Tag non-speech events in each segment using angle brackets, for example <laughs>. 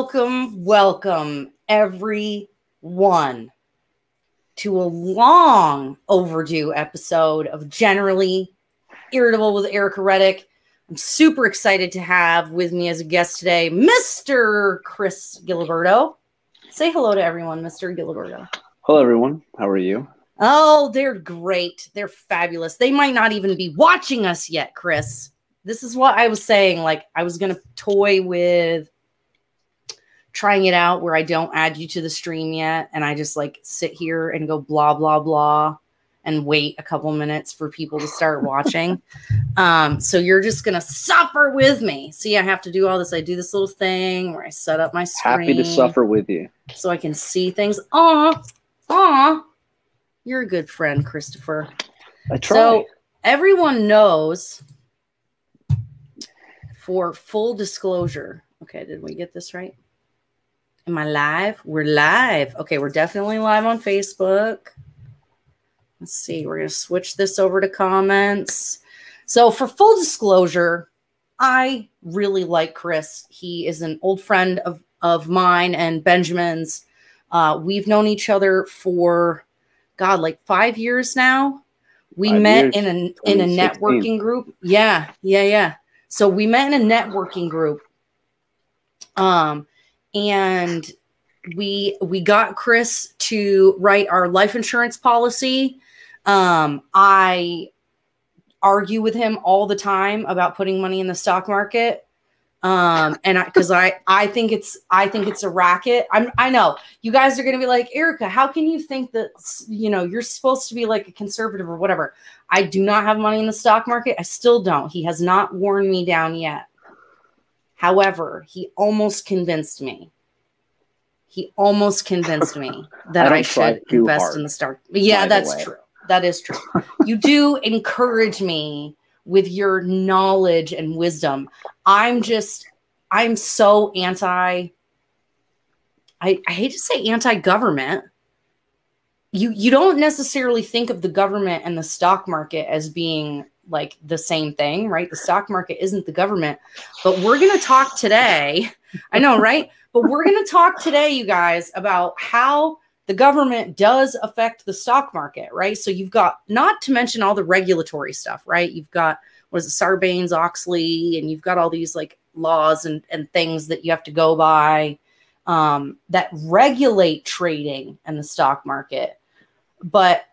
Welcome, welcome, everyone, to a long overdue episode of Generally Irritable with Ericka Redic. I'm super excited to have with me as a guest today, Mr. Chris Giliberto. Say hello to everyone, Mr. Giliberto. Hello, everyone. How are you? Oh, they're great. They're fabulous. They might not even be watching us yet, Chris. This is what I was saying. Like, I was going to toy with trying it out where I don't add you to the stream yet. And I just like sit here and go blah, blah, blah and wait a couple minutes for people to start watching. <laughs> um, so you're just going to suffer with me. See, I have to do all this. I do this little thing where I set up my screen. Happy to suffer with you. So I can see things. Aw, aw. You're a good friend, Christopher. I try. So everyone knows for full disclosure. Okay, did we get this right? Am I live? We're live. Okay, we're definitely live on Facebook. Let's see. We're going to switch this over to comments. So, for full disclosure, I really like Chris. He is an old friend of, of mine and Benjamin's. Uh, we've known each other for God, like five years now. We Five met years, in a in a networking group. Yeah, yeah, yeah. So we met in a networking group. Um, and we we got Chris to write our life insurance policy. Um, I argue with him all the time about putting money in the stock market. Um and i because i i think it's i think it's a racket. I'm i know you guys are going to be like ericka how can you think that you know you're supposed to be like a conservative or whatever? I do not have money in the stock market. I still don't. He has not worn me down yet however he almost convinced me. He almost convinced me <laughs> that I i, should invest hard, in the stock yeah that's way. true. That is true. You do <laughs> encourage me with your knowledge and wisdom. I'm just i'm so anti i, I hate to say anti-government. You you don't necessarily think of the government and the stock market as being like the same thing right? The stock market isn't the government. But we're going to talk today i know right? But we're going to talk today you guys about how the government does affect the stock market right? So you've got not to mention all the regulatory stuff right? You've got what is it sarbanes oxley and you've got all these like laws and, and things that you have to go by um, that regulate trading and the stock market. But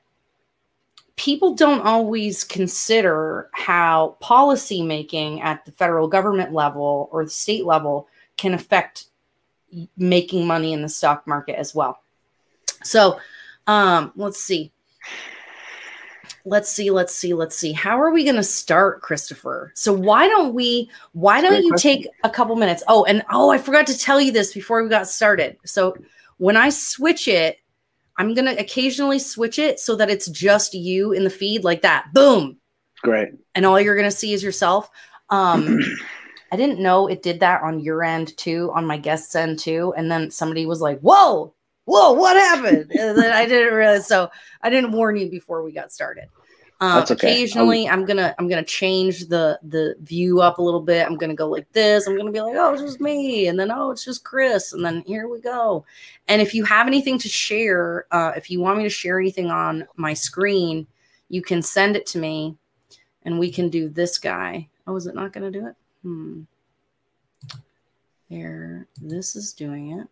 people don't always consider how policy making at the federal government level or the state level can affect making money in the stock market as well. So um, let's see. Let's see let's see let's see. How are we going to start christopher? So why don't we why don't you question. take a couple minutes? Oh and oh i forgot to tell you this before we got started. So when i switch it i'm going to occasionally switch it so that it's just you in the feed like that boom. Great. and all you're going to see is yourself. Um <clears throat> i didn't know it did that on your end too on my guest's end too. And then somebody was like whoa whoa what happened? And then i didn't realize so i didn't warn you before we got started That's okay. occasionally i'm gonna i'm gonna change the the view up a little bit. I'm gonna go like this. I'm gonna be like oh it's just me. And then oh it's just chris. And then here we go. And if you have anything to share uh, if you want me to share anything on my screen you can send it to me and we can do this guy. Oh is it not gonna do it? Hmm. There this is doing it.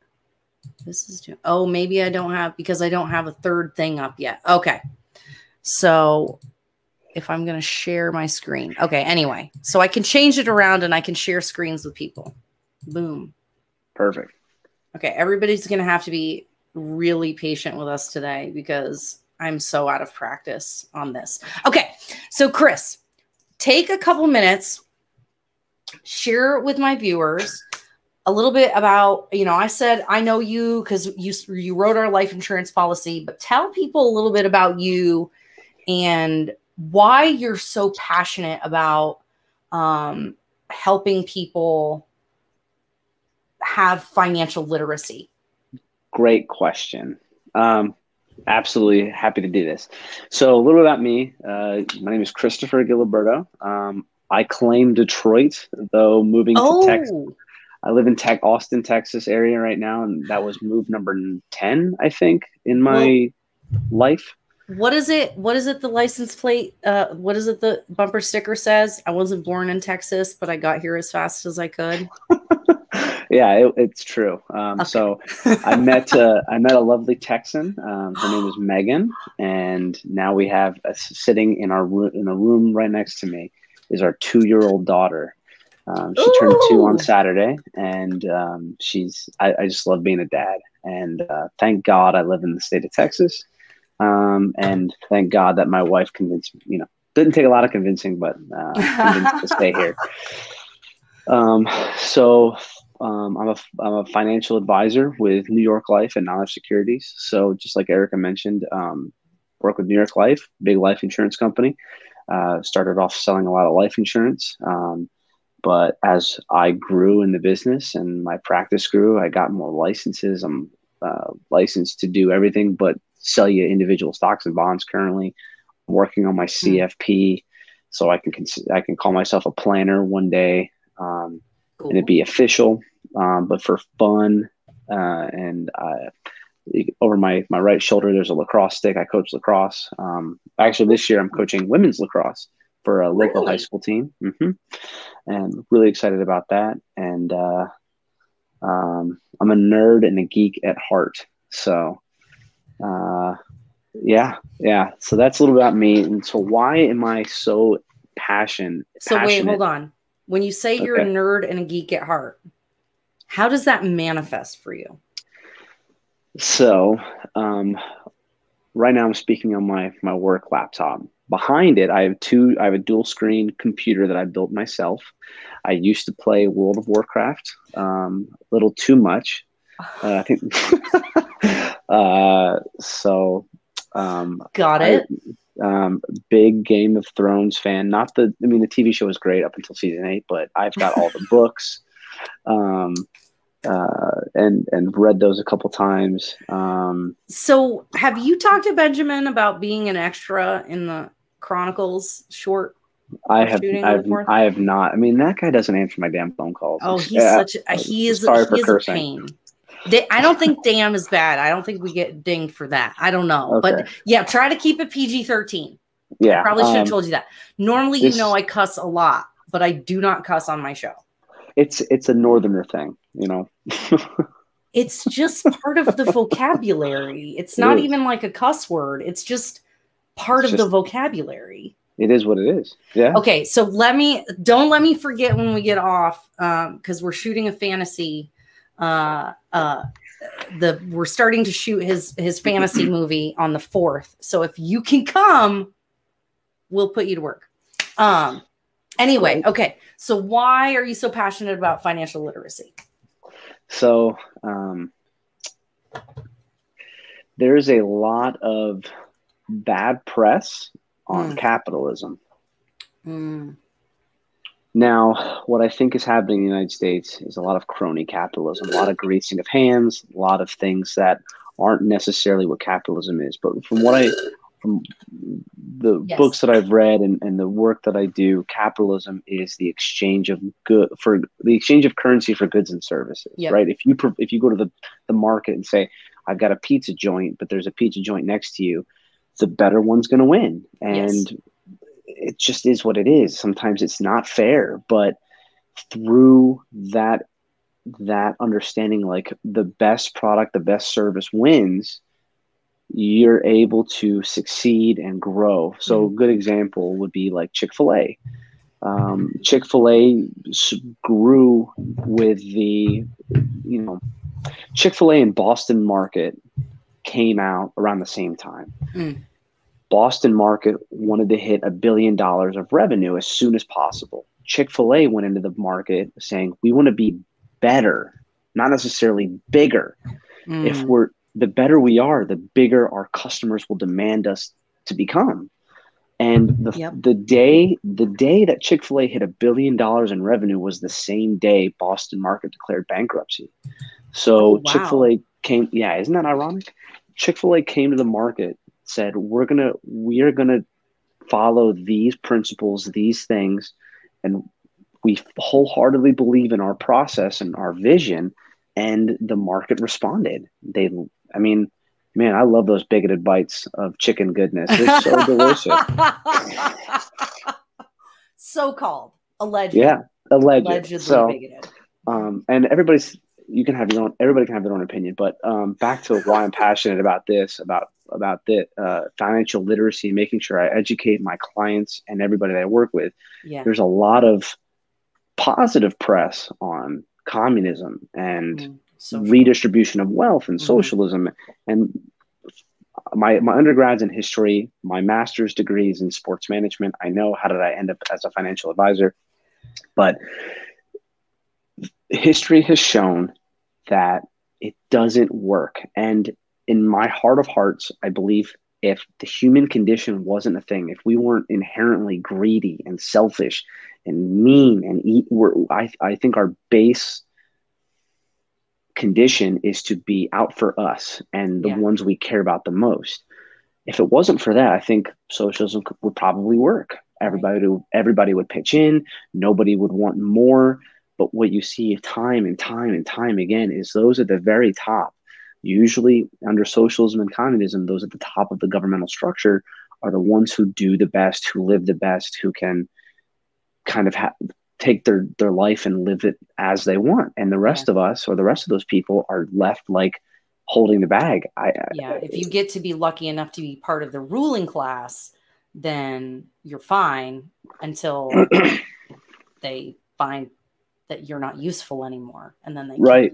This is doing oh maybe i don't have because i don't have a third thing up yet. Okay so if i'm going to share my screen okay anyway so i can change it around and i can share screens with people. Boom. Perfect. okay everybody's going to have to be really patient with us today because i'm so out of practice on this. Okay so chris take a couple minutes share with my viewers a little bit about you know i said i know you because you you wrote our life insurance policy but tell people a little bit about you and why you're so passionate about um, helping people have financial literacy Great question. Um, absolutely happy to do this. So, a little about me. Uh, my name is Christopher Giliberto. Um, I claim Detroit, though moving to Texas. oh I live in Tech Austin, Texas area right now, and that was move number ten, I think, in my well, life. What is it? What is it? The license plate? Uh, what is it? The bumper sticker says, "I wasn't born in Texas, but I got here as fast as I could." <laughs> yeah, it, it's true. Um, okay. So I <laughs> met uh, I met a lovely Texan. Um, her name is Megan, and now we have a, sitting in our room in a room right next to me is our two year old daughter. Um, she Ooh. turned two on Saturday, and um, she's. I, I, just love being a dad, and uh, thank God I live in the state of Texas, um, and thank God that my wife convinced me. You know, didn't take a lot of convincing, but uh, convinced to stay here. <laughs> Um, so um, I'm a I'm a financial advisor with New York Life and Knowledge Securities. So just like Ericka mentioned, um, work with New York Life, big life insurance company. Uh, started off selling a lot of life insurance. Um, but as I grew in the business and my practice grew, I got more licenses. I'm uh, licensed to do everything but sell you individual stocks and bonds currently. I'm working on my CFP, so I can cons- I can call myself a planner one day, um, cool. and it be official. Um, but for fun, uh, and uh, over my my right shoulder, there's a lacrosse stick. I coach lacrosse. Um, actually, this year I'm coaching women's lacrosse for a local really? high school team. Mm-hmm. And really excited about that. And uh, um, I'm a nerd and a geek at heart. So, uh, yeah, yeah. So that's a little about me. And so, why am I so passionate? So, wait, hold on. When you say you're a nerd and a geek at heart, how does that manifest for you? So, um, right now I'm speaking on my my work laptop behind it, I have two. I have a dual screen computer that I built myself. I used to play World of Warcraft um, a little too much. Uh, I think <laughs> uh, so. Um, Got it. I, um, big Game of Thrones fan. Not the. I mean, the TV show was great up until season eight, but I've got all the <laughs> books. Um, uh, and and read those a couple times. Um, so, have you talked to Benjamin about being an extra in the Chronicles short? I have, I've, I have not. I mean, that guy doesn't answer my damn phone calls. Oh, he's yeah, such a he is, sorry he is a pain. I don't think damn is bad. I don't think we get dinged for that. I don't know, okay. but yeah, try to keep it PG thirteen. Yeah, I probably should have um, told you that. Normally, this, you know, I cuss a lot, but I do not cuss on my show. It's it's a northerner thing, you know. <laughs> it's just part of the vocabulary. It's not it even like a cuss word. It's just part it's of just, the vocabulary. It is what it is. Yeah. Okay, so let me don't let me forget when we get off because um, we're shooting a fantasy. Uh, uh, the we're starting to shoot his his fantasy <clears throat> movie on the fourth. So if you can come, we'll put you to work. Um. Anyway, okay. So why are you so passionate about financial literacy? So um, there's a lot of bad press on mm. capitalism. Mm. Now, what I think is happening in the United States is a lot of crony capitalism, a lot of greasing of hands, a lot of things that aren't necessarily what capitalism is. But from what I, from the yes. books that I've read and, and the work that I do, capitalism is the exchange of good for the exchange of currency for goods and services. Yep. Right? If you if you go to the the market and say, "I've got a pizza joint," but there's a pizza joint next to you, the better one's going to win. And yes. It just is what it is. Sometimes it's not fair, but through that that understanding like the best product, the best service wins, you're able to succeed and grow. So mm-hmm. a good example would be like Chick-fil-A. Um, Chick-fil-A grew with the, you know, Chick-fil-A in Boston market came out around the same time. Mm. Boston market wanted to hit a billion dollars of revenue as soon as possible. Chick fil A went into the market saying, we want to be better, not necessarily bigger. Mm. If we're the better we are, the bigger our customers will demand us to become. And the, yep. the day the day that Chick Fil A hit a billion dollars in revenue was the same day Boston Market declared bankruptcy. So oh, wow. Chick Fil A came. Yeah, isn't that ironic? Chick Fil A came to the market, said, "We're gonna we are gonna follow these principles, these things, and we wholeheartedly believe in our process and our vision, and the market responded. They, I mean, man, I love those bigoted bites of chicken goodness. They're so <laughs> delicious. so called alleged. Yeah, alleged. Allegedly so, bigoted. Um, and everybody's you can have your own. Everybody can have their own opinion. But um, back to why I'm passionate about this, about about the uh, financial literacy, making sure I educate my clients and everybody that I work with. Yeah. There's a lot of positive press on communism and mm, redistribution of wealth and mm-hmm. socialism and my, my undergrads in history my master's degrees in sports management i know how did i end up as a financial advisor but history has shown that it doesn't work. And in my heart of hearts i believe if the human condition wasn't a thing if we weren't inherently greedy and selfish and mean and eat we're, I, I think our base condition is to be out for us and the yeah. ones we care about the most. If it wasn't for that i think socialism would probably work. Everybody would, everybody would pitch in. Nobody would want more but what you see time and time and time again is those at the very top usually under socialism and communism those at the top of the governmental structure are the ones who do the best who live the best who can kind of ha- take their their life and live it as they want and the rest yeah. of us or the rest of those people are left like holding the bag i yeah if you get to be lucky enough to be part of the ruling class then you're fine until <clears throat> they find that you're not useful anymore and then they right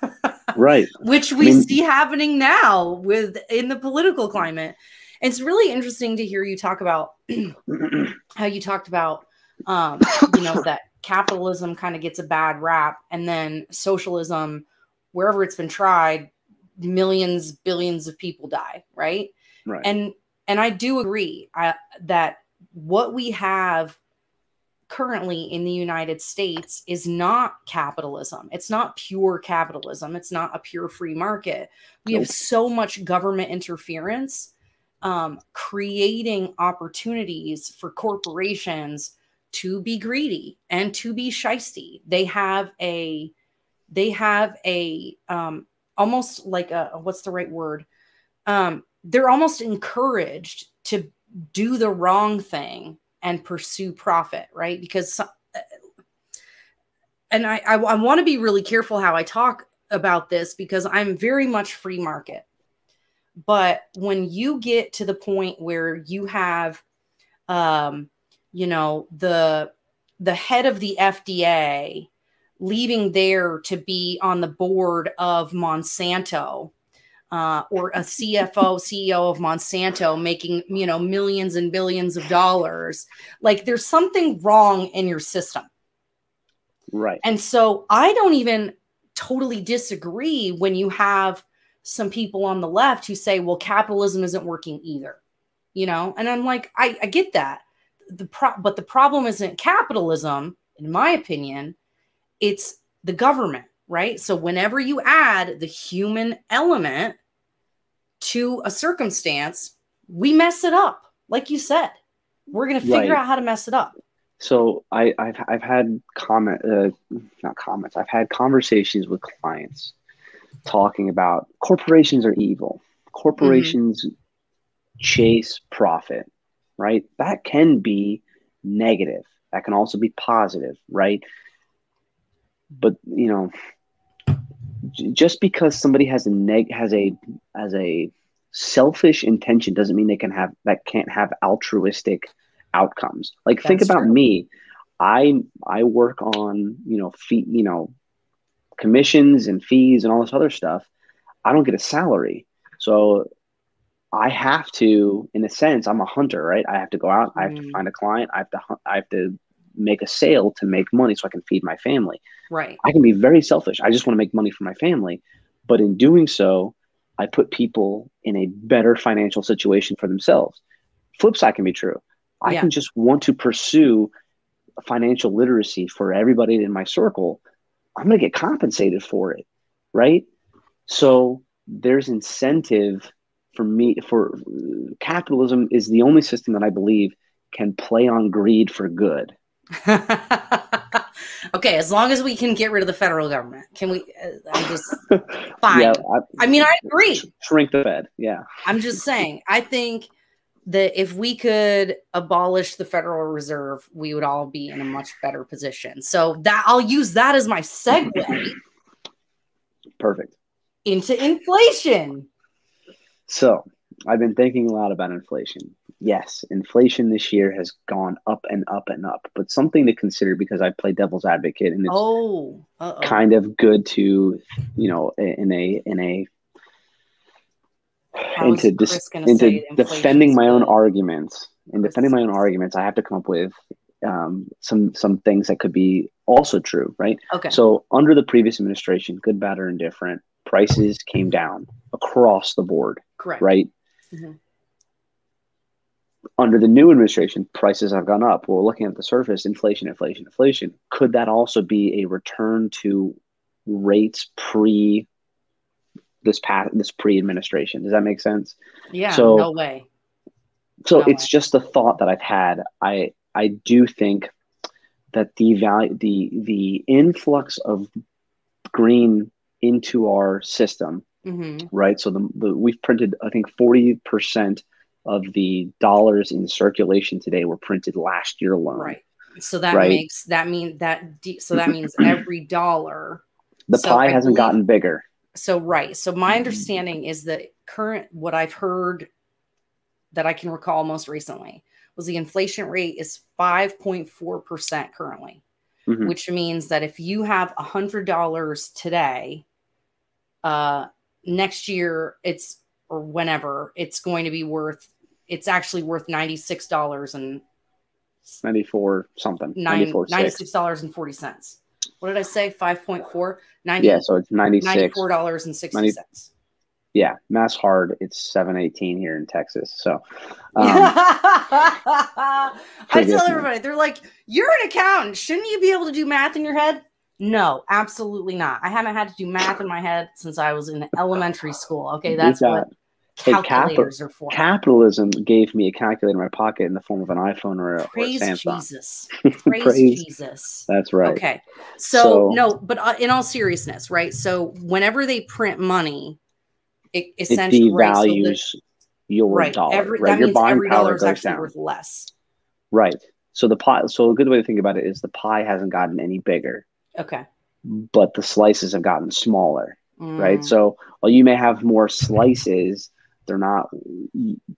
<laughs> right which we I mean, see happening now with in the political climate it's really interesting to hear you talk about <clears throat> how you talked about um, you know, that capitalism kind of gets a bad rap, and then socialism, wherever it's been tried, millions, billions of people die, right? Right. And and I do agree uh, that what we have currently in the United States is not capitalism. It's not pure capitalism. It's not a pure free market. We have so much government interference um, creating opportunities for corporations to be greedy and to be shisty. They have a they have a um almost like a what's the right word? Um they're almost encouraged to do the wrong thing and pursue profit, right? Because and I I, I want to be really careful how I talk about this because I'm very much free market. But when you get to the point where you have um you know the the head of the FDA leaving there to be on the board of Monsanto uh, or a CFO CEO of Monsanto making you know millions and billions of dollars. Like there's something wrong in your system. Right. And so I don't even totally disagree when you have some people on the left who say well capitalism isn't working either you know? And I'm like I, I get that. The pro- but the problem isn't capitalism in my opinion. It's the government right so whenever you add the human element to a circumstance we mess it up like you said we're going to figure right. out how to mess it up so I, have I've had comment, uh, not comments. I've had conversations with clients talking about corporations are evil. Corporations mm-hmm. chase profit right? That can be negative. That can also be positive, right? But you know, just because somebody has a neg has a has a selfish intention doesn't mean they can have that can't have altruistic outcomes. Like That's think about true. me. I I work on, you know, fee, you know, commissions and fees and all this other stuff. I don't get a salary. So I have to, in a sense, I'm a hunter, right? I have to go out. I have mm. to find a client. I have to. I have to make a sale to make money so I can feed my family. Right. I can be very selfish. I just want to make money for my family, but in doing so, I put people in a better financial situation for themselves. Flip side can be true. I yeah. can just want to pursue financial literacy for everybody in my circle. I'm going to get compensated for it, right? So there's incentive for me for capitalism is the only system that I believe can play on greed for good. <laughs> okay, as long as we can get rid of the federal government, can we? Uh, I'm just <laughs> fine. Yeah, I, I, mean, I agree. Shrink the Fed. Yeah. I'm just saying. I think that if we could abolish the Federal Reserve, we would all be in a much better position. So that I'll use that as my segue. <laughs> Perfect. Into inflation. So I've been thinking a lot about inflation. Yes, inflation this year has gone up and up and up, but something to consider because I play devil's advocate and it's oh, kind of good to, you know, in a in a into dis- into defending my own arguments and defending my own arguments, I have to come up with um, some some things that could be also true, right? Okay. So under the previous administration, good, bad, or indifferent, prices came down across the board. Correct. Right. Mm-hmm. Under the new administration, prices have gone up. Well, looking at the surface, inflation, inflation, inflation. Could that also be a return to rates pre this past this pre-administration. Does that make sense? Yeah. So, no way. So no it's way. just a thought that I've had. I I do think that the value the the influx of green into our system, mm-hmm. right? So the, the we've printed I think forty percent of the dollars in circulation today were printed last year alone. Right. So that right? makes that mean that so that means <clears throat> every dollar. The so pie I hasn't believe, gotten bigger so right so my mm-hmm. understanding is that current what i've heard that i can recall most recently was the inflation rate is 5.4% currently mm-hmm. which means that if you have a hundred dollars today uh next year it's or whenever it's going to be worth it's actually worth $96 and 94 something nine, $96.40 what did I say? 5.4? 90, yeah, so it's 96 $94.60. yeah, Mass Hard, it's 718 here in Texas. So <laughs> um, I tell everybody, they're like, you're an accountant. Shouldn't you be able to do math in your head? No, absolutely not. I haven't had to do math in my head since I was in elementary school. Okay, that's what calculators hey, are for. Capitalism gave me a calculator in my pocket in the form of an iPhone or a, Praise or a Samsung. Jesus. <laughs> Praise, Praise, Jesus. That's right. Okay. So, so no, but uh, in all seriousness, right? So whenever they print money, it essentially it devalues your right, dollar. Every, right? That Your means every dollar is actually down. worth less. Right. So the pie. So a good way to think about it is the pie hasn't gotten any bigger. Okay. But the slices have gotten smaller. Mm. Right. So while you may have more slices they're not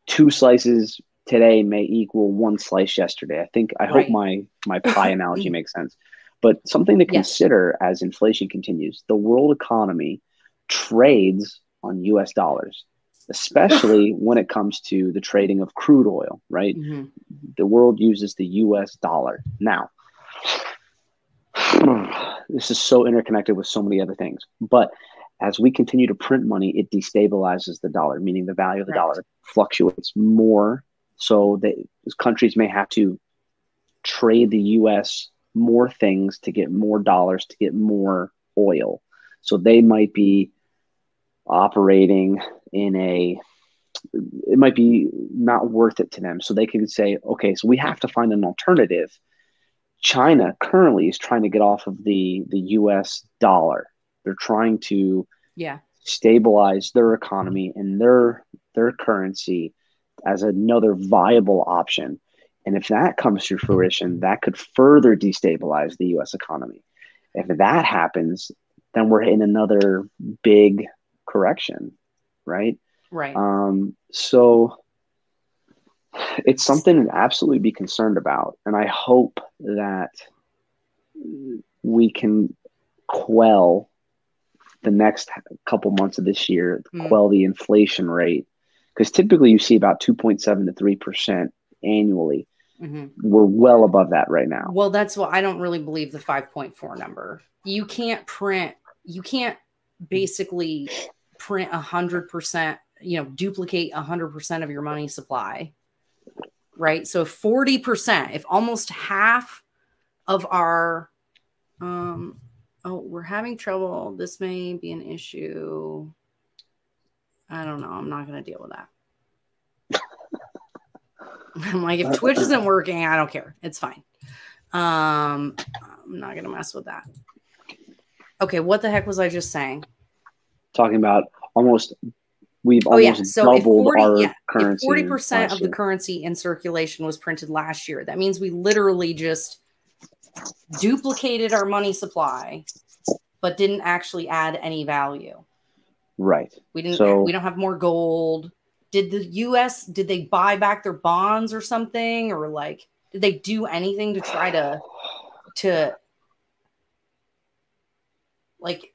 two slices today may equal one slice yesterday. I think I right. hope my my <laughs> pie analogy makes sense. But something to consider yes. as inflation continues, the world economy trades on US dollars, especially <laughs> when it comes to the trading of crude oil, right? Mm-hmm. The world uses the US dollar. Now, <sighs> this is so interconnected with so many other things. But as we continue to print money, it destabilizes the dollar, meaning the value of the right. dollar fluctuates more. So that countries may have to trade the U.S. more things to get more dollars to get more oil. So they might be operating in a it might be not worth it to them. So they can say, okay, so we have to find an alternative. China currently is trying to get off of the the US dollar they're trying to yeah stabilize their economy and their their currency as another viable option. And if that comes to fruition, that could further destabilize the US economy. If that happens, then we're in another big correction, right? Right. Um, so it's something to absolutely be concerned about. And I hope that we can quell the next couple months of this year, mm. quell the inflation rate. Because typically you see about 2.7 to 3% annually. Mm-hmm. We're well above that right now. Well, that's what I don't really believe the 5.4 number. You can't print, you can't basically print a hundred percent, you know, duplicate a hundred percent of your money supply. Right. So 40%, if almost half of our um oh, we're having trouble. This may be an issue. I don't know. I'm not going to deal with that. <laughs> I'm like, if Twitch isn't working, I don't care. It's fine. Um, I'm not gonna mess with that. Okay, what the heck was I just saying? Talking about almost we've oh, almost yeah. so doubled 40, our yeah, currency. Forty percent of the currency in circulation was printed last year. That means we literally just duplicated our money supply, but didn't actually add any value. Right. We didn't. So, we don't have more gold. Did the U.S. did they buy back their bonds or something, or like did they do anything to try to to like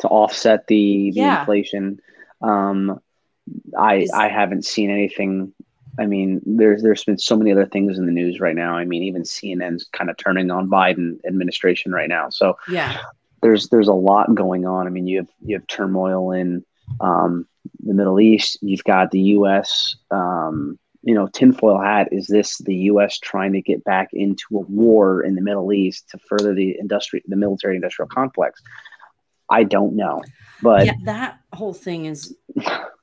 to offset the the yeah. inflation? Um, I Is, I haven't seen anything. I mean, there's there's been so many other things in the news right now. I mean, even CNN's kind of turning on Biden administration right now. So yeah, there's there's a lot going on. I mean, you have you have turmoil in um, the Middle East. You've got the U.S. Um, you know, tinfoil hat. Is this the U.S. trying to get back into a war in the Middle East to further the industry, the military industrial complex? I don't know, but yeah, that whole thing is <laughs>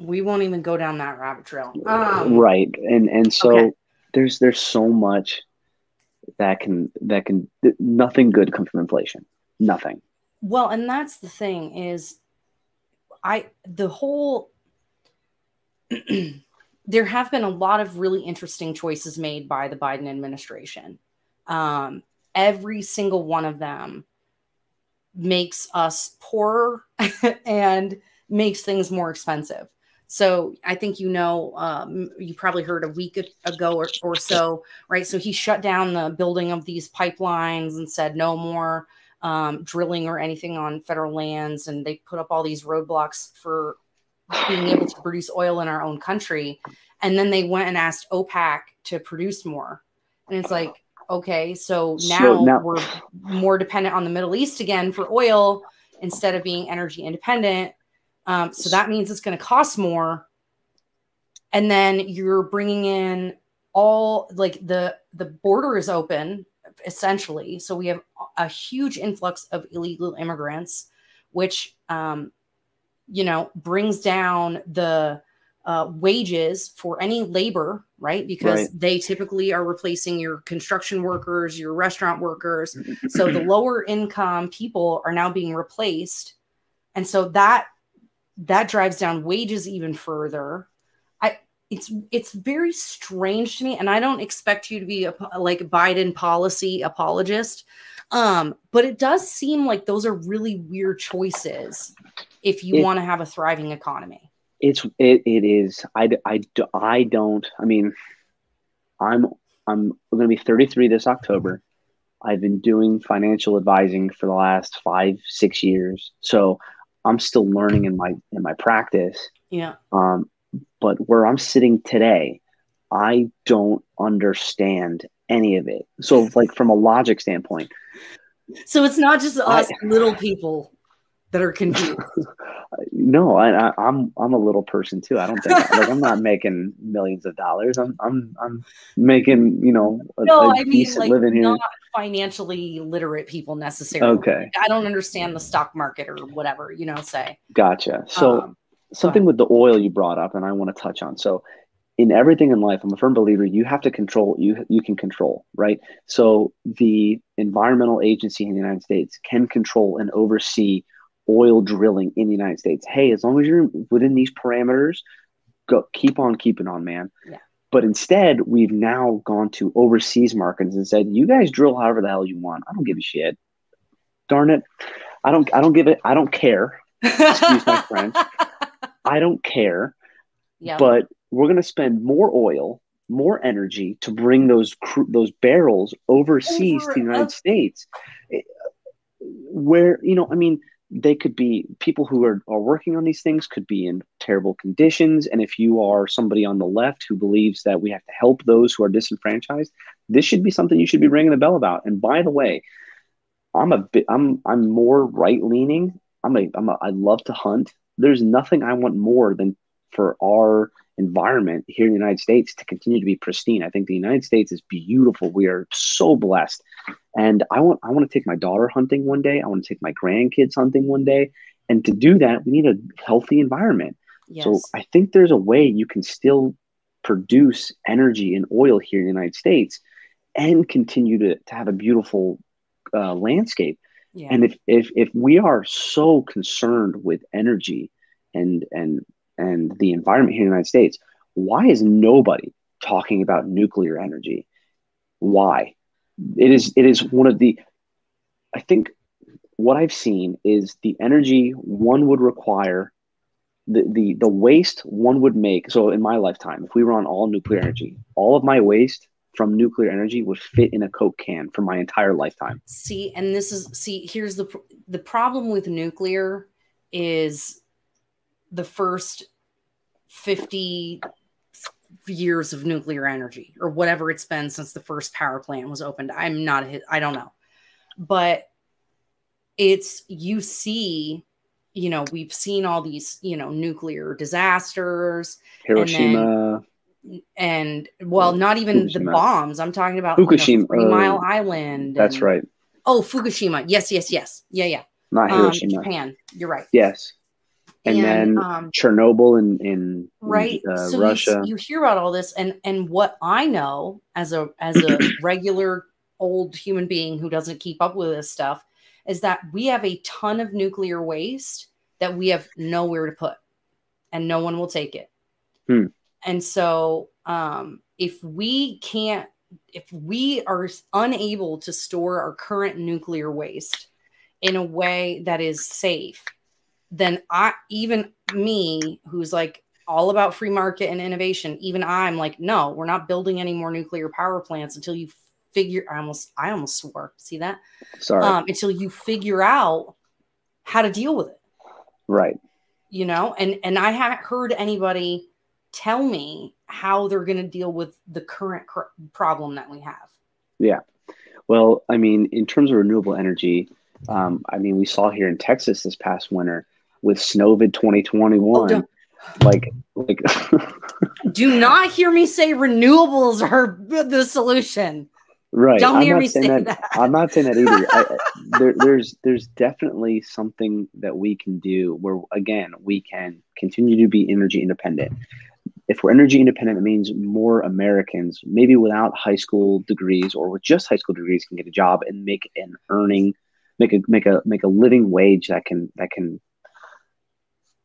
we won't even go down that rabbit trail. Um, right. And and so okay. there's there's so much that can that can nothing good comes from inflation. Nothing. Well, and that's the thing is I the whole <clears throat> there have been a lot of really interesting choices made by the Biden administration. Um, every single one of them makes us poorer <laughs> and makes things more expensive. So I think you know, um, you probably heard a week ago or, or, so, right? So he shut down the building of these pipelines and said no more um, drilling or anything on federal lands. And they put up all these roadblocks for being able to produce oil in our own country. And then they went and asked OPEC to produce more. And it's like, okay, so now, so now we're more dependent on the Middle East again for oil instead of being energy independent um, so that means it's going to cost more. And then you're bringing in all like the the border is open essentially. So we have a huge influx of illegal immigrants, which um, you know brings down the uh, wages for any labor, right? Because right. they typically are replacing your construction workers, your restaurant workers. <clears throat> so the lower income people are now being replaced. And so that that drives down wages even further. I it's it's very strange to me, and I don't expect you to be a, like Biden policy apologist, um, but it does seem like those are really weird choices if you want to have a thriving economy. It's it, it is. I, I, I don't. I mean, I'm I'm going to be 33 this October. I've been doing financial advising for the last five six years, so I'm still learning in my in my practice. Yeah. Um, but where I'm sitting today, I don't understand any of it. So, like from a logic standpoint. So it's not just us I, little people that are confused. <laughs> no, I, am I'm, I'm a little person too. I don't think <laughs> like I'm not making millions of dollars. I'm I'm I'm making you know a, no, a I mean, like, living here. Not financially literate people necessarily. Okay, I don't understand the stock market or whatever you know. Say gotcha. So um, something with the oil you brought up, and I want to touch on. So in everything in life, I'm a firm believer you have to control you you can control, right? So the environmental agency in the United States can control and oversee oil drilling in the United States. Hey, as long as you're within these parameters, go keep on keeping on, man. Yeah. But instead, we've now gone to overseas markets and said, "You guys drill however the hell you want. I don't give a shit. Darn it, I don't. I don't give it. I don't care. Excuse my French. <laughs> I don't care. Yeah. But we're going to spend more oil, more energy to bring those cr- those barrels overseas Over, to the United uh, States, eh, where you know, I mean, they could be people who are, are working on these things could be in terrible conditions and if you are somebody on the left who believes that we have to help those who are disenfranchised this should be something you should be ringing the bell about and by the way i'm a bit i'm i'm more right leaning i'm a i'm a i love to hunt there's nothing i want more than for our environment here in the United States to continue to be pristine. I think the United States is beautiful. We are so blessed. And I want I want to take my daughter hunting one day. I want to take my grandkids hunting one day. And to do that, we need a healthy environment. Yes. So I think there's a way you can still produce energy and oil here in the United States and continue to, to have a beautiful uh, landscape. Yeah. And if, if if we are so concerned with energy and and and the environment here in the United States, why is nobody talking about nuclear energy? Why? It is it is one of the I think what I've seen is the energy one would require the, the the waste one would make. So in my lifetime if we were on all nuclear mm-hmm. energy all of my waste from nuclear energy would fit in a coke can for my entire lifetime. See and this is see here's the the problem with nuclear is the first 50 years of nuclear energy or whatever it's been since the first power plant was opened. I'm not I don't know. But it's you see you know we've seen all these you know nuclear disasters hiroshima. And, and well not even Fukushima. the bombs. I'm talking about fukushima you know, three mile uh, island that's and, right. Oh fukushima. Yes yes yes. Yeah yeah. Not um, hiroshima. Um, japan. You're right. Yes and, and then um, chernobyl in in right uh, so russia you, you hear about all this and and what i know as a as a <clears throat> regular old human being who doesn't keep up with this stuff is that we have a ton of nuclear waste that we have nowhere to put and no one will take it. Hmm. And so um, if we can't, if we are unable to store our current nuclear waste in a way that is safe, then I, even me, who's like all about free market and innovation, even I'm like, no, we're not building any more nuclear power plants until you figure I almost I almost swore. See that? Sorry. Um, until you figure out how to deal with it. Right. You know, and and I haven't heard anybody tell me how they're going to deal with the current cr- problem that we have. Yeah. Well, I mean, in terms of renewable energy, um, I mean, we saw here in Texas this past winter with Snowvid 2021. Oh, like, like. <laughs> do not hear me say renewables are the solution. Right. Don't I'm hear me say that, that, I'm not saying that either. I, <laughs> there, there's there's definitely something that we can do where again we can continue to be energy independent. If we're energy independent, it means more Americans, maybe without high school degrees or with just high school degrees, can get a job and make an earning, make a make a make a living wage that can that can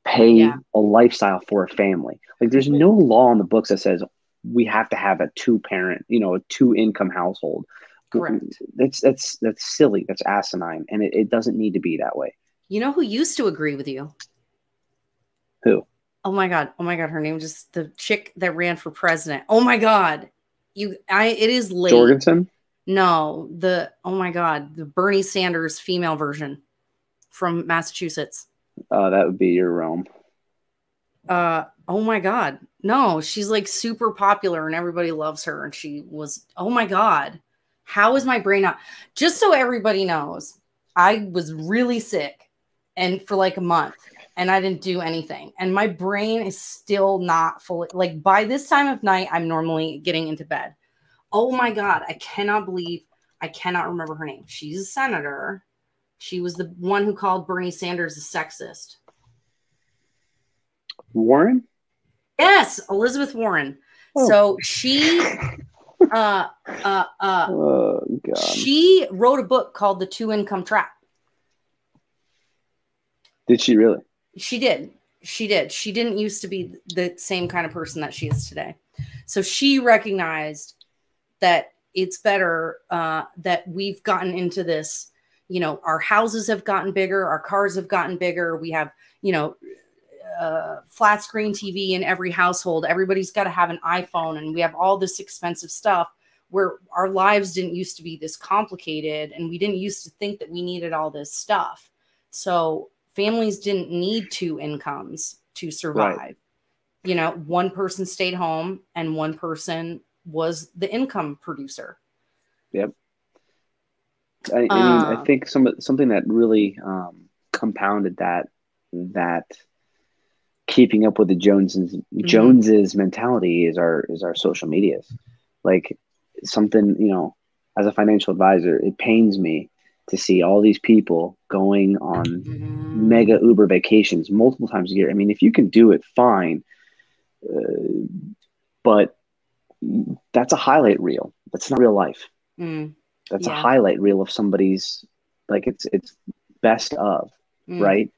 pay yeah. a lifestyle for a family. Like there's no law in the books that says we have to have a two parent, you know, a two income household. Correct. That's that's that's silly. That's asinine, and it, it doesn't need to be that way. You know who used to agree with you? Who? Oh my god! Oh my god! Her name just the chick that ran for president. Oh my god! You, I. It is late. Jorgensen. No, the oh my god, the Bernie Sanders female version from Massachusetts. Uh, that would be your realm. Uh, oh my god, no, she's like super popular and everybody loves her. And she was, oh my God, how is my brain not? Just so everybody knows, I was really sick and for like a month and I didn't do anything. And my brain is still not fully, like by this time of night, I'm normally getting into bed. Oh my God, I cannot believe I cannot remember her name. She's a senator. She was the one who called Bernie Sanders a sexist. Warren? Yes, Elizabeth Warren. Oh. So she uh uh uh <laughs> oh, she wrote a book called The Two Income Trap. Did she really? She did. She did. She didn't used to be the same kind of person that she is today. So she recognized that it's better uh, that we've gotten into this. You know, our houses have gotten bigger, our cars have gotten bigger. We have, you know, a flat screen TV in every household. Everybody's got to have an iPhone, and we have all this expensive stuff where our lives didn't used to be this complicated, and we didn't used to think that we needed all this stuff. So families didn't need two incomes to survive. Right. You know, one person stayed home, and one person was the income producer. Yep. I, I mean, uh, I think some something that really um, compounded that that keeping up with the Joneses mm-hmm. Joneses mentality is our is our social medias. Like something, you know, as a financial advisor, it pains me to see all these people going on mm-hmm. mega Uber vacations multiple times a year. I mean, if you can do it, fine. Uh, but that's a highlight reel. That's not real life. Mm. That's yeah. a highlight reel of somebody's like it's it's best of, mm. right?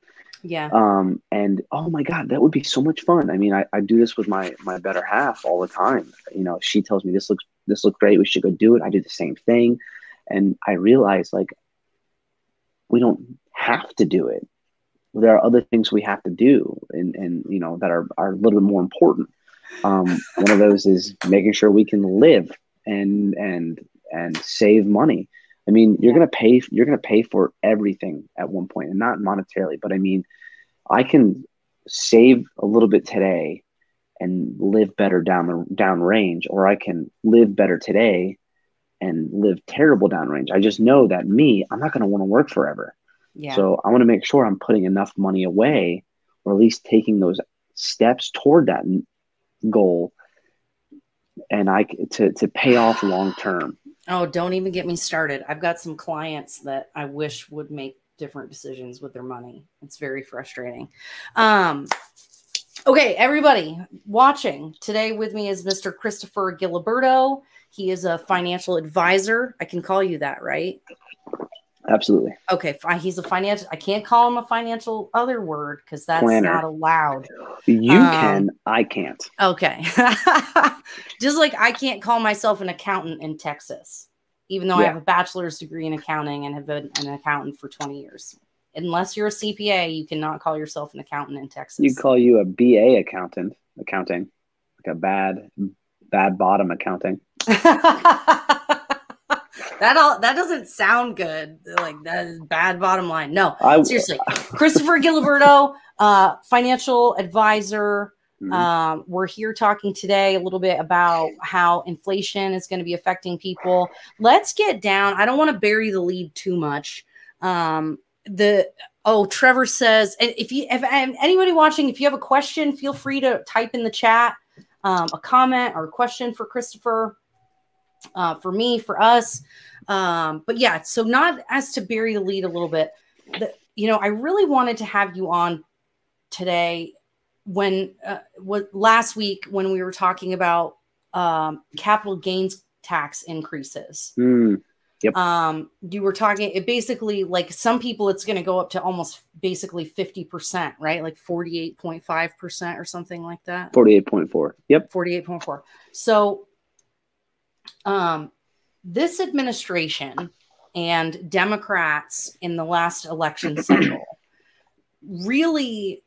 Yeah. Um, and oh my God, that would be so much fun. I mean, I, I do this with my my better half all the time. You know, she tells me this looks this looks great, we should go do it. I do the same thing. And I realize like we don't have to do it. There are other things we have to do and, and you know that are, are a little bit more important. Um, one of those is making sure we can live and and and save money. I mean, you're gonna pay you're gonna pay for everything at one point, and not monetarily, but I mean, I can save a little bit today and live better down the down range, or I can live better today and live terrible downrange. I just know that me, I'm not going to want to work forever. Yeah. So I want to make sure I'm putting enough money away, or at least taking those steps toward that goal, and I to to pay off long term. Oh, don't even get me started. I've got some clients that I wish would make different decisions with their money. It's very frustrating. Um, okay, everybody watching today with me is Mr. Christopher Giliberto. He is a financial advisor. I can call you that, right? Absolutely. Okay. He's a financial. I can't call him a financial other word because that's Planner. not allowed. You um, can. I can't. Okay. <laughs> Just like I can't call myself an accountant in Texas, even though yeah. I have a bachelor's degree in accounting and have been an accountant for 20 years. Unless you're a CPA, you cannot call yourself an accountant in Texas. You call you a BA accountant, accounting, like a bad, bad bottom accounting. <laughs> that all that doesn't sound good. Like that is bad bottom line. No, I, seriously, Christopher Giliberto, uh, financial advisor. Mm-hmm. Um, we're here talking today a little bit about how inflation is going to be affecting people. Let's get down. I don't want to bury the lead too much. Um, the oh, Trevor says, if you if anybody watching, if you have a question, feel free to type in the chat um, a comment or a question for Christopher uh, for me, for us. Um, but yeah, so not as to bury the lead a little bit. The, you know, I really wanted to have you on today when uh, what last week when we were talking about um, capital gains tax increases. Mm, yep. Um, you were talking it basically like some people it's going to go up to almost basically 50%, right? Like 48.5% or something like that. 48.4. Yep. 48.4. So um, this administration and Democrats in the last election <clears throat> cycle really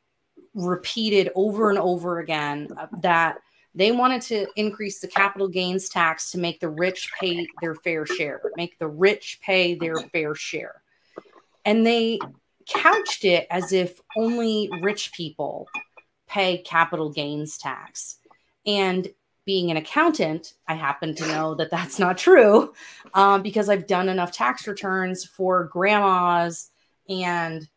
repeated over and over again that they wanted to increase the capital gains tax to make the rich pay their fair share, make the rich pay their fair share. And they couched it as if only rich people pay capital gains tax. And being an accountant, I happen to know that that's not true um, because I've done enough tax returns for grandmas and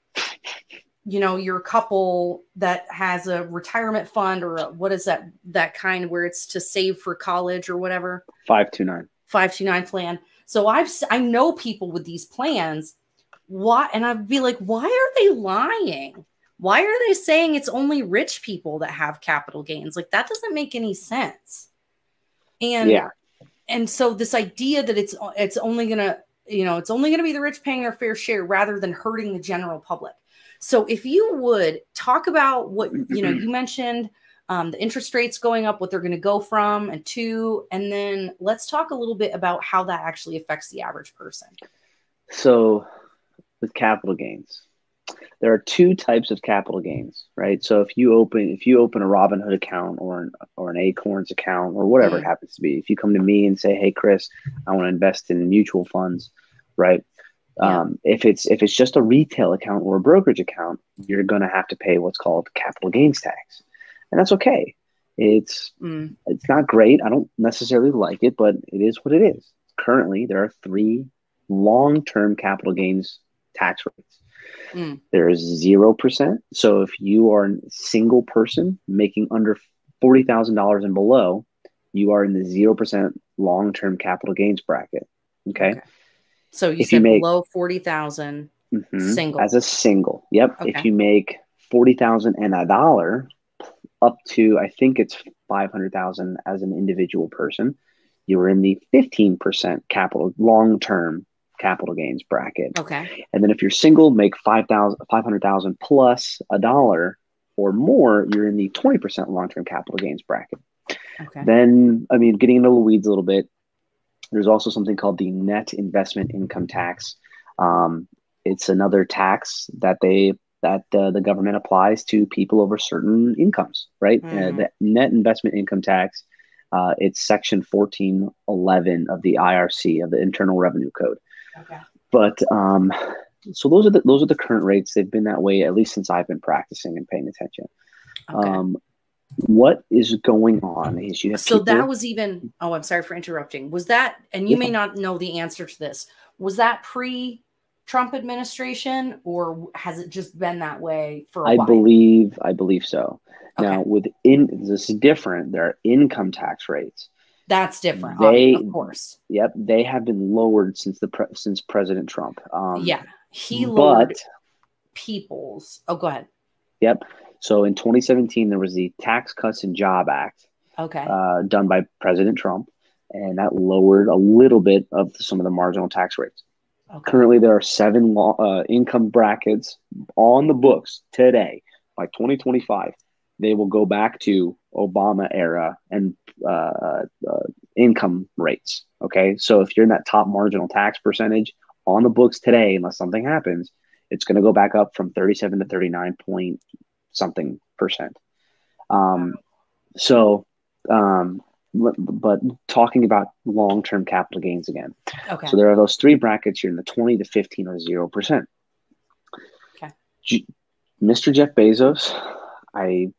you know your couple that has a retirement fund or a, what is that that kind where it's to save for college or whatever? 529 529 plan. So i've i know people with these plans. What and i'd be like why are they lying why are they saying it's only rich people that have capital gains? Like that doesn't make any sense. And yeah. And so this idea that it's it's only gonna, you know, it's only gonna be the rich paying their fair share rather than hurting the general public. So if you would talk about what you know, you mentioned um, the interest rates going up, what they're going to go from and to, and then let's talk a little bit about how that actually affects the average person. So, with capital gains, there are two types of capital gains, right? So if you open if you open a Robinhood account or an or an Acorns account or whatever it happens to be, if you come to me and say, "Hey, Chris, I want to invest in mutual funds," right? Yeah. Um, if it's if it's just a retail account or a brokerage account, you're going to have to pay what's called capital gains tax, and that's okay. It's mm. it's not great. I don't necessarily like it, but it is what it is. Currently, there are three long-term capital gains tax rates. Mm. There is 0%. So if you are a single person making under $40,000 and below, you are in the 0% long term capital gains bracket. Okay. okay. So you if said you make, below 40,000 mm-hmm, single. As a single. Yep. Okay. If you make 40,000 and a dollar up to, I think it's 500,000 as an individual person, you are in the 15% capital long term capital gains bracket. Okay. And then if you're single, make 5,000 500,000 plus a dollar or more, you're in the 20% long term capital gains bracket. Okay. Then, I mean, getting into the weeds a little bit, there's also something called the net investment income tax. Um, it's another tax that they that uh, the government applies to people over certain incomes, right? Mm. Uh, the net investment income tax. Uh, it's section 1411 of the IRC of the Internal Revenue Code. Okay. But um, so those are the those are the current rates. They've been that way at least since I've been practicing and paying attention. Okay. Um, what is going on is you have so people- that was even oh i'm sorry for interrupting was that and you yeah. may not know the answer to this was that pre trump administration or has it just been that way for I while? believe i believe so okay. now within this is different there are income tax rates that's different they of course yep they have been lowered since the pre- since president trump um, yeah he lowered but, people's oh go ahead yep so in 2017, there was the Tax Cuts and Job Act, okay, uh, done by President Trump, and that lowered a little bit of some of the marginal tax rates. Okay. Currently, there are seven law, uh, income brackets on the books today. By 2025, they will go back to Obama era and uh, uh, income rates. Okay, so if you're in that top marginal tax percentage on the books today, unless something happens, it's going to go back up from 37 to 39 point something percent. Um, so, um, but talking about long term capital gains again. Okay. So there are those three brackets. You're in the 20 to 15 or 0%. Okay. G- Mr. Jeff Bezos, I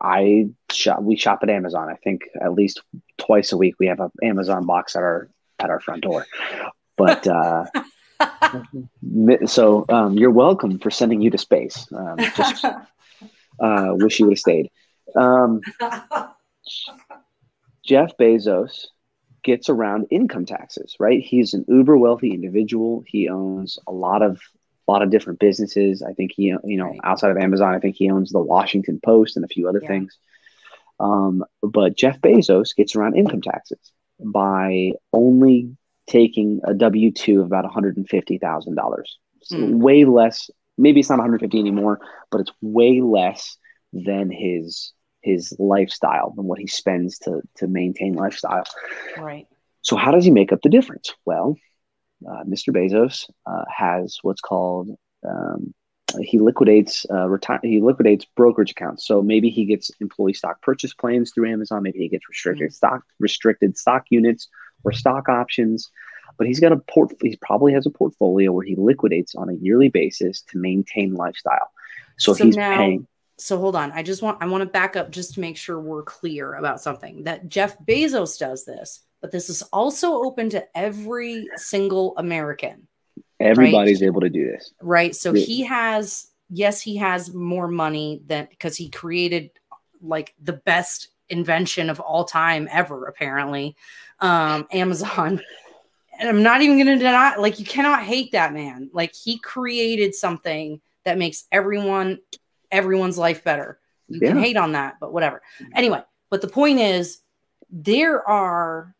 I shop we shop at Amazon. I think at least twice a week we have an Amazon box at our at our front door. But uh, <laughs> so um, you're welcome for sending you to space. Um, just uh, wish you would have stayed. Um, Jeff Bezos gets around income taxes, right? He's an uber wealthy individual. He owns a lot of a lot of different businesses. I think he, you know, right. outside of Amazon, I think he owns the Washington Post and a few other yeah. things. Um, but Jeff Bezos gets around income taxes by only taking a W two of about one hundred and fifty thousand dollars, mm. way less maybe it's not 150 anymore, but it's way less than his his lifestyle than what he spends to to maintain lifestyle. Right. So how does he make up the difference? Well, uh, Mr. Bezos uh, has what's called um, he liquidates uh, reti- he liquidates brokerage accounts. So maybe he gets employee stock purchase plans through Amazon. Maybe he gets restricted mm-hmm. stock restricted stock units or stock options but he's got a port he probably has a portfolio where he liquidates on a yearly basis to maintain lifestyle so, so he's now, paying so hold on i just want i want to back up just to make sure we're clear about something that jeff bezos does this but this is also open to every single american everybody's right? able to do this right so yeah. he has yes he has more money than because he created like the best invention of all time ever apparently um amazon and I'm not even going to deny, like, you cannot hate that man. Like, he created something that makes everyone, everyone's life better. You yeah. can hate on that, but whatever. Anyway, but the point is, there are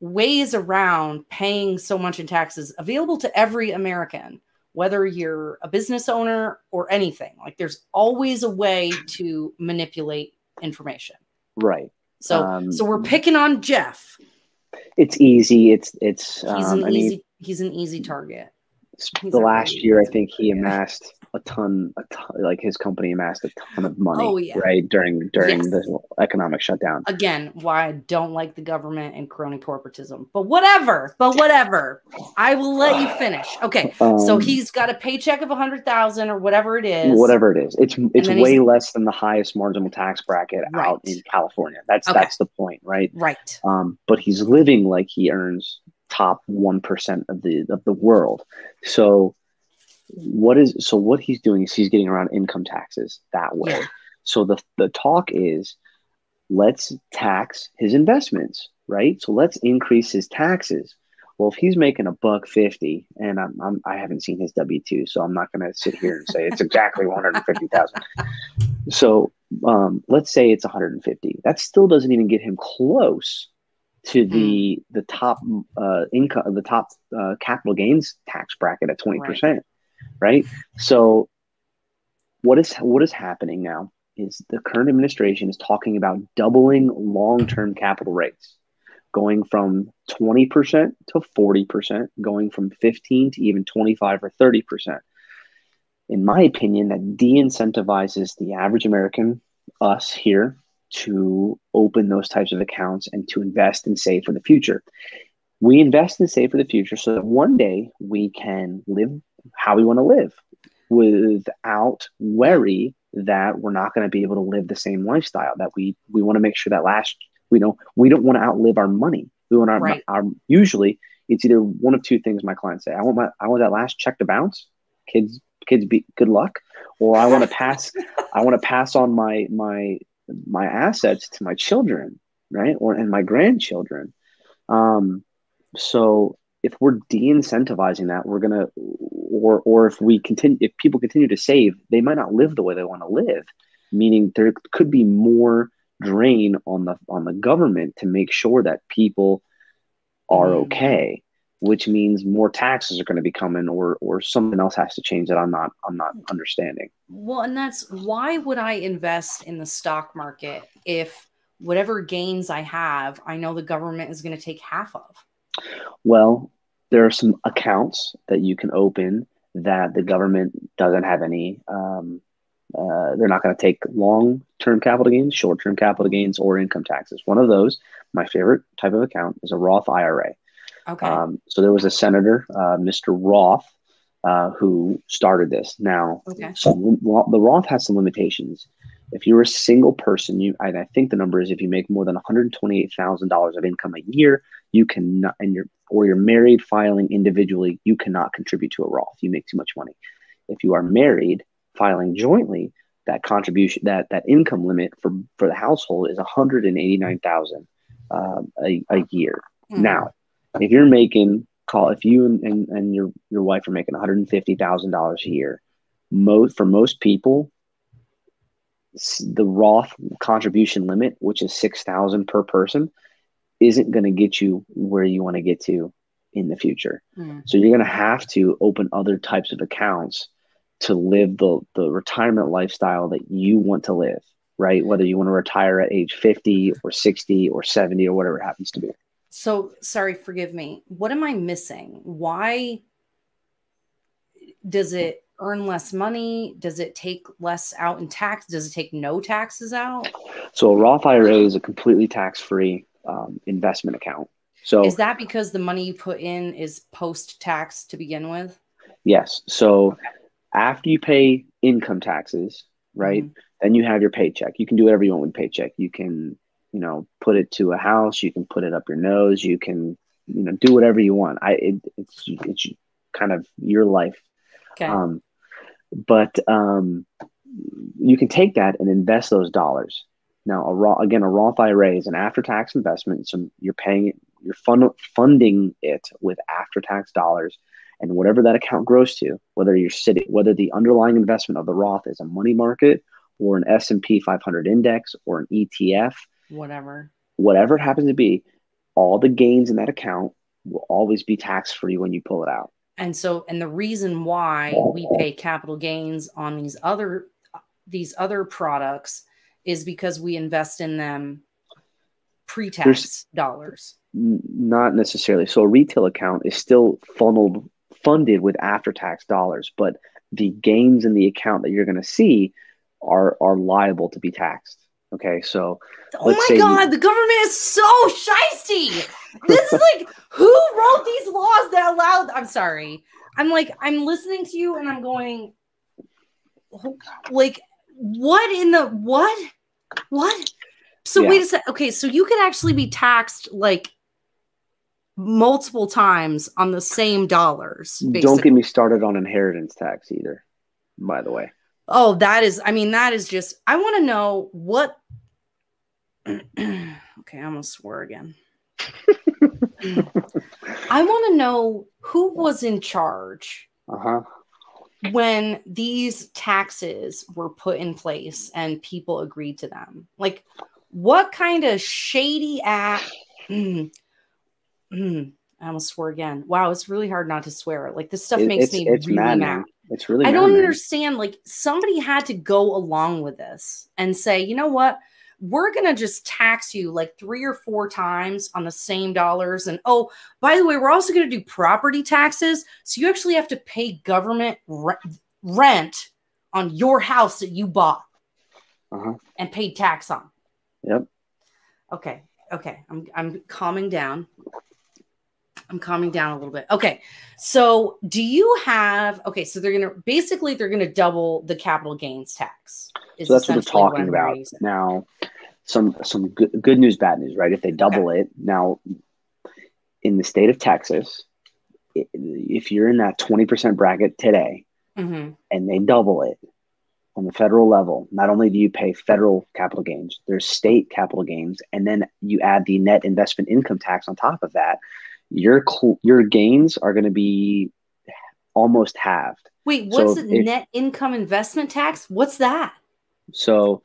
ways around paying so much in taxes available to every American, whether you're a business owner or anything. Like, there's always a way to manipulate information. Right. So, um, so we're picking on Jeff it's easy. It's it's. He's um, an I easy. Mean, he's an easy target. He's the last year, I think he amassed a ton, a ton, like his company amassed a ton of money, oh, yeah. right during during yes. the economic shutdown. Again, why I don't like the government and crony corporatism, but whatever, but whatever. I will let you finish. Okay, um, so he's got a paycheck of a hundred thousand or whatever it is. Whatever it is, it's it's way less than the highest marginal tax bracket right. out in California. That's okay. that's the point, right? Right. Um, but he's living like he earns top one percent of the of the world. So what is so what he's doing is he's getting around income taxes that way. Yeah. So the the talk is let's tax his investments, right? So let's increase his taxes. Well, if he's making a buck fifty, and I'm, I'm I haven't seen his W two, so I'm not going to sit here and say it's exactly <laughs> one hundred fifty thousand. So um, let's say it's one hundred and fifty. That still doesn't even get him close to the mm. the top uh, income, the top uh, capital gains tax bracket at twenty percent, right. right? So, what is what is happening now is the current administration is talking about doubling long term capital rates, going from twenty percent to forty percent, going from fifteen to even twenty five or thirty percent. In my opinion, that de-incentivizes the average American, us here, to open those types of accounts and to invest and save for the future. We invest and save for the future so that one day we can live how we want to live without worry that we're not going to be able to live the same lifestyle that we we want to make sure that last we know we don't want to outlive our money we want our, right. our usually it's either one of two things my clients say i want my i want that last check to bounce kids kids be good luck or i want to pass <laughs> i want to pass on my my my assets to my children, right? Or and my grandchildren. Um, so if we're de-incentivizing that, we're gonna or or if we continue if people continue to save, they might not live the way they want to live. Meaning there could be more drain on the on the government to make sure that people are mm. okay which means more taxes are going to be coming or or something else has to change that I'm not I'm not understanding. Well, and that's why would I invest in the stock market if whatever gains I have, I know the government is going to take half of? Well, there are some accounts that you can open that the government doesn't have any um, uh, they're not going to take long term capital gains, short term capital gains, or income taxes. One of those, my favorite type of account, is a Roth IRA. Okay. Um, so there was a senator, uh, Mr. Roth, uh, who started this. Now, okay. so the Roth has some limitations. If you're a single person, you I, I think the number is if you make more than one hundred twenty-eight thousand dollars of income a year, you cannot, and you're or you're married filing individually, you cannot contribute to a Roth. You make too much money. If you are married filing jointly, that contribution that that income limit for for the household is one hundred and eighty-nine thousand uh, a, a year. Mm. Now, if you're making call if you and, and, and your your wife are making $150,000 a year, most for most people the Roth contribution limit, which is 6,000 per person, isn't going to get you where you want to get to in the future. Mm. So you're going to have to open other types of accounts to live the the retirement lifestyle that you want to live, right? Whether you want to retire at age 50 or 60 or 70 or whatever it happens to be. So sorry, forgive me. What am I missing? Why does it earn less money? Does it take less out in tax? Does it take no taxes out? So a Roth IRA is a completely tax-free um, investment account. So is that because the money you put in is post-tax to begin with? Yes. So after you pay income taxes, right? Mm-hmm. Then you have your paycheck. You can do whatever you want with paycheck. You can you know put it to a house. You can put it up your nose. You can you know do whatever you want. I it, it's it's kind of your life. Okay. um but um you can take that and invest those dollars. Now a raw again a roth ira is an after-tax investment so you're paying it you're fund, funding it with after-tax dollars. And whatever that account grows to whether you're sitting whether the underlying investment of the roth is a money market or an s&p 500 index or an etf whatever. Whatever it happens to be all the gains in that account will always be tax free when you pull it out. And so and the reason why we pay capital gains on these other these other products is because we invest in them pre-tax There's, dollars. Not necessarily. So a retail account is still funneled funded with after-tax dollars but the gains in the account that you're going to see are are liable to be taxed Okay, so oh my god, you... the government is so shisty. This is like <laughs> who wrote these laws that allowed? I'm sorry. I'm like I'm listening to you and I'm going like what in the what what? So yeah. wait a second. Okay, so you could actually be taxed like multiple times on the same dollars. Basically. Don't get me started on inheritance tax either. By the way. Oh, that is, I mean, that is just, I want to know what. <clears throat> okay, I'm going to swear again. <laughs> I want to know who was in charge uh-huh. when these taxes were put in place and people agreed to them. Like, what kind of shady act mm, <clears throat> mm, I almost swore again. Wow, it's really hard not to swear. Like this stuff it, makes me really mad. It's really. I don't understand. Like somebody had to go along with this and say, you know what? We're gonna just tax you like three or four times on the same dollars. And oh, by the way, we're also gonna do property taxes. So you actually have to pay government re- rent on your house that you bought uh-huh. and paid tax on. Yep. Okay. Okay. I'm I'm calming down. I'm calming down a little bit. Okay. So do you have okay, so they're gonna basically they're gonna double the capital gains tax. So that's what they're talking about. Now some some good, good news, bad news, right? If they double okay. it now in the state of Texas, if you're in that 20% bracket today mm-hmm. and they double it on the federal level, not only do you pay federal capital gains, there's state capital gains, and then you add the net investment income tax on top of that your your gains are going to be almost halved. Wait, what's so the if, net income investment tax? What's that? So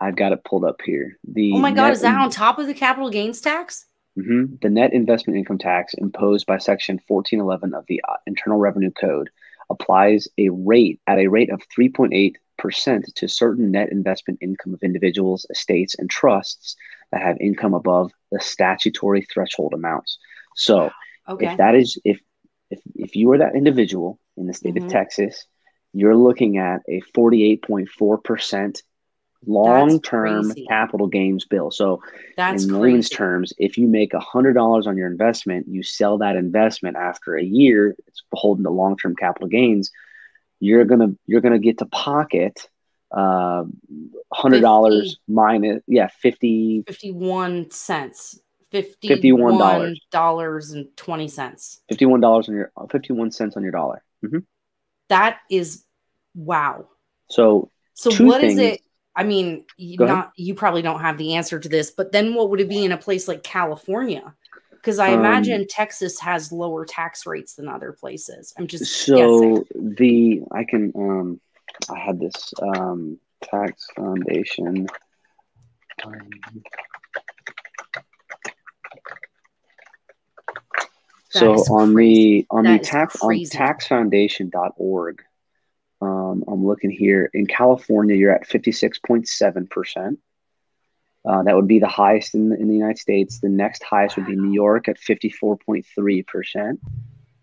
I've got it pulled up here. The oh my god, is that in, on top of the capital gains tax? Mm-hmm, the net investment income tax imposed by Section 1411 of the uh, Internal Revenue Code applies a rate at a rate of 3.8 percent to certain net investment income of individuals, estates, and trusts that have income above the statutory threshold amounts. So <gasps> okay. if that is if if if you are that individual in the state mm-hmm. of Texas, you're looking at a 48.4 percent long-term capital gains bill. So That's in millions terms, if you make a hundred dollars on your investment, you sell that investment after a year, it's beholden to long-term capital gains. You're gonna you're gonna get to pocket uh hundred dollars minus yeah 50 51 cents Fifty-one dollars and twenty cents. Fifty-one dollars on your fifty-one cents on your dollar. Mm-hmm. That is wow. So so what things. is it? I mean, you not you probably don't have the answer to this, but then what would it be in a place like California? Because I um, imagine Texas has lower tax rates than other places. I'm just so guessing. the I can um I had this um tax foundation. Um, so on crazy. the on that the tax on taxfoundation.org, um, I'm looking here in California, you're at 56.7 percent. Uh, that would be the highest in the, in the United States. The next highest would be New York at 54.3 percent.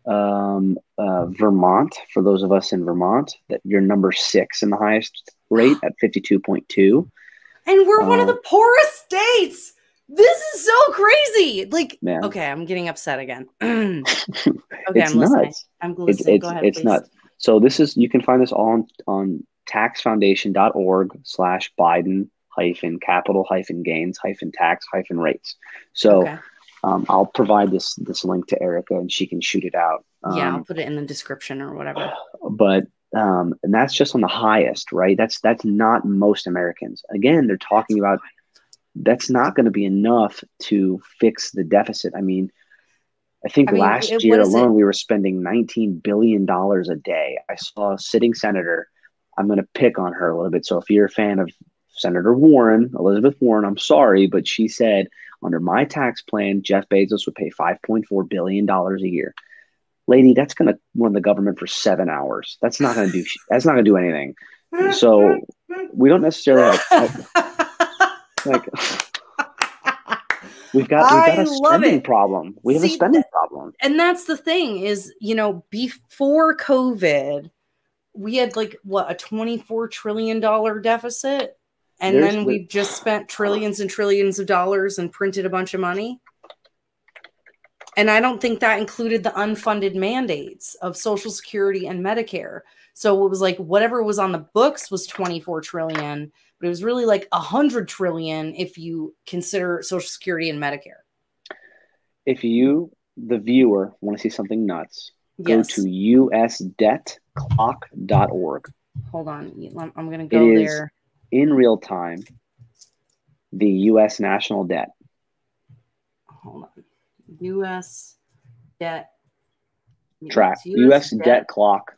Um, uh, Vermont, for those of us in Vermont, that you're number six in the highest rate at 52.2. And we're uh, one of the uh, poorest states. This is so crazy. Like, Man. okay, I'm getting upset again. <clears throat> <laughs> okay, it's I'm listening. Nuts. I'm listening. It's, it's, Go ahead, it's please. nuts. So this is you can find this all on, on taxfoundation.org slash Biden hyphen capital hyphen gains hyphen tax hyphen rates. So okay. um, I'll provide this this link to Ericka and she can shoot it out. Um, yeah, I'll um, put it in the description or whatever. <sighs> But um, and that's just on the highest, right? That's that's not most Americans. Again, they're talking about that's not going to be enough to fix the deficit. I mean, I think I mean, last it, year alone it? we were spending 19 billion dollars a day. I saw a sitting senator. I'm going to pick on her a little bit. So if you're a fan of Senator Warren, Elizabeth Warren, I'm sorry, but she said under my tax plan, Jeff Bezos would pay 5.4 billion dollars a year. Lady, that's going to run the government for seven hours. That's not going to do. That's not going to do anything. So <laughs> we don't necessarily. Have, <laughs> like <laughs> we've got we've got a spending problem. We have See, a spending problem. And that's the thing is, you know, before COVID, we had like what a 24 trillion dollar deficit and There's then we've just spent trillions and trillions of dollars and printed a bunch of money. And I don't think that included the unfunded mandates of Social Security and Medicare. So it was like whatever was on the books was 24 trillion, but it was really like a hundred trillion if you consider Social Security and Medicare. If you, the viewer, want to see something nuts, yes. go to usdebtclock.org. Hold on, I'm going to go there. In real time, the U.S. national debt. Hold on, U.S. debt. Track U.S. debt, debt clock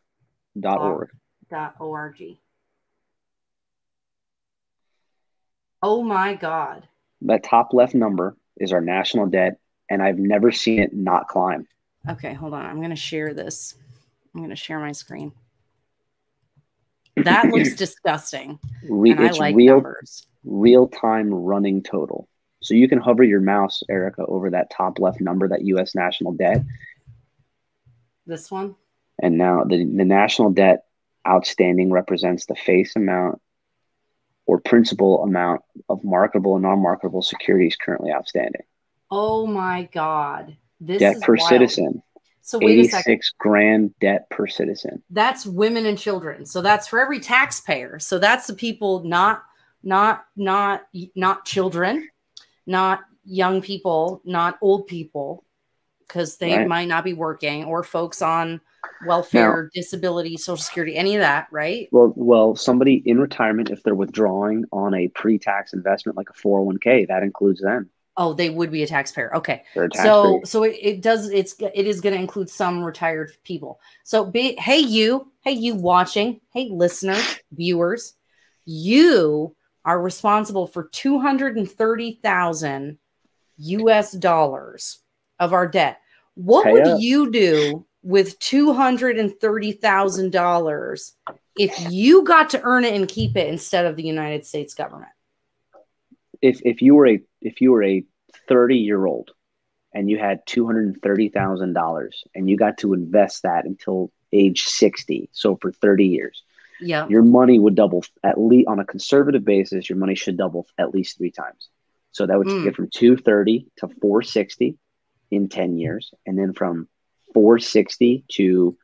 dot org. Dot org. Oh my God. That top left number is our national debt, and I've never seen it not climb. Okay, hold on. I'm going to share this. I'm going to share my screen. <clears throat> That looks disgusting. Re- and I it's like real, numbers. real time running total. So you can hover your mouse, Ericka, over that top left number, that U.S. national debt, This one? and now the, the national debt outstanding represents the face amount or principal amount of marketable and non-marketable securities currently outstanding. Oh my God. This debt per wild. citizen, So wait a second. 86 grand debt per citizen. That's women and children. So that's for every taxpayer. So that's the people not not not not children, not young people, not old people because they Right. might not be working or folks on welfare, disability, social security, any of that, right? Well, well, somebody in retirement, if they're withdrawing on a pre-tax investment like a 401k, that includes them. Oh, they would be a taxpayer. Okay. A taxpayer. So so it, it does it's it is going to include some retired people. So be hey you, hey you watching, hey listeners, viewers, you are responsible for 230,000 US dollars of our debt. What Pay would up. you do with $230,000 if you got to earn it and keep it instead of the United States government? if if you were a if you were a 30 year old and you had $230,000 and you got to invest that until age 60, so for 30 years, Yeah. your money would double at least on a conservative basis, your money should double at least three times. So that would Mm. get from 230 to 460 in 10 years, and then from 460 to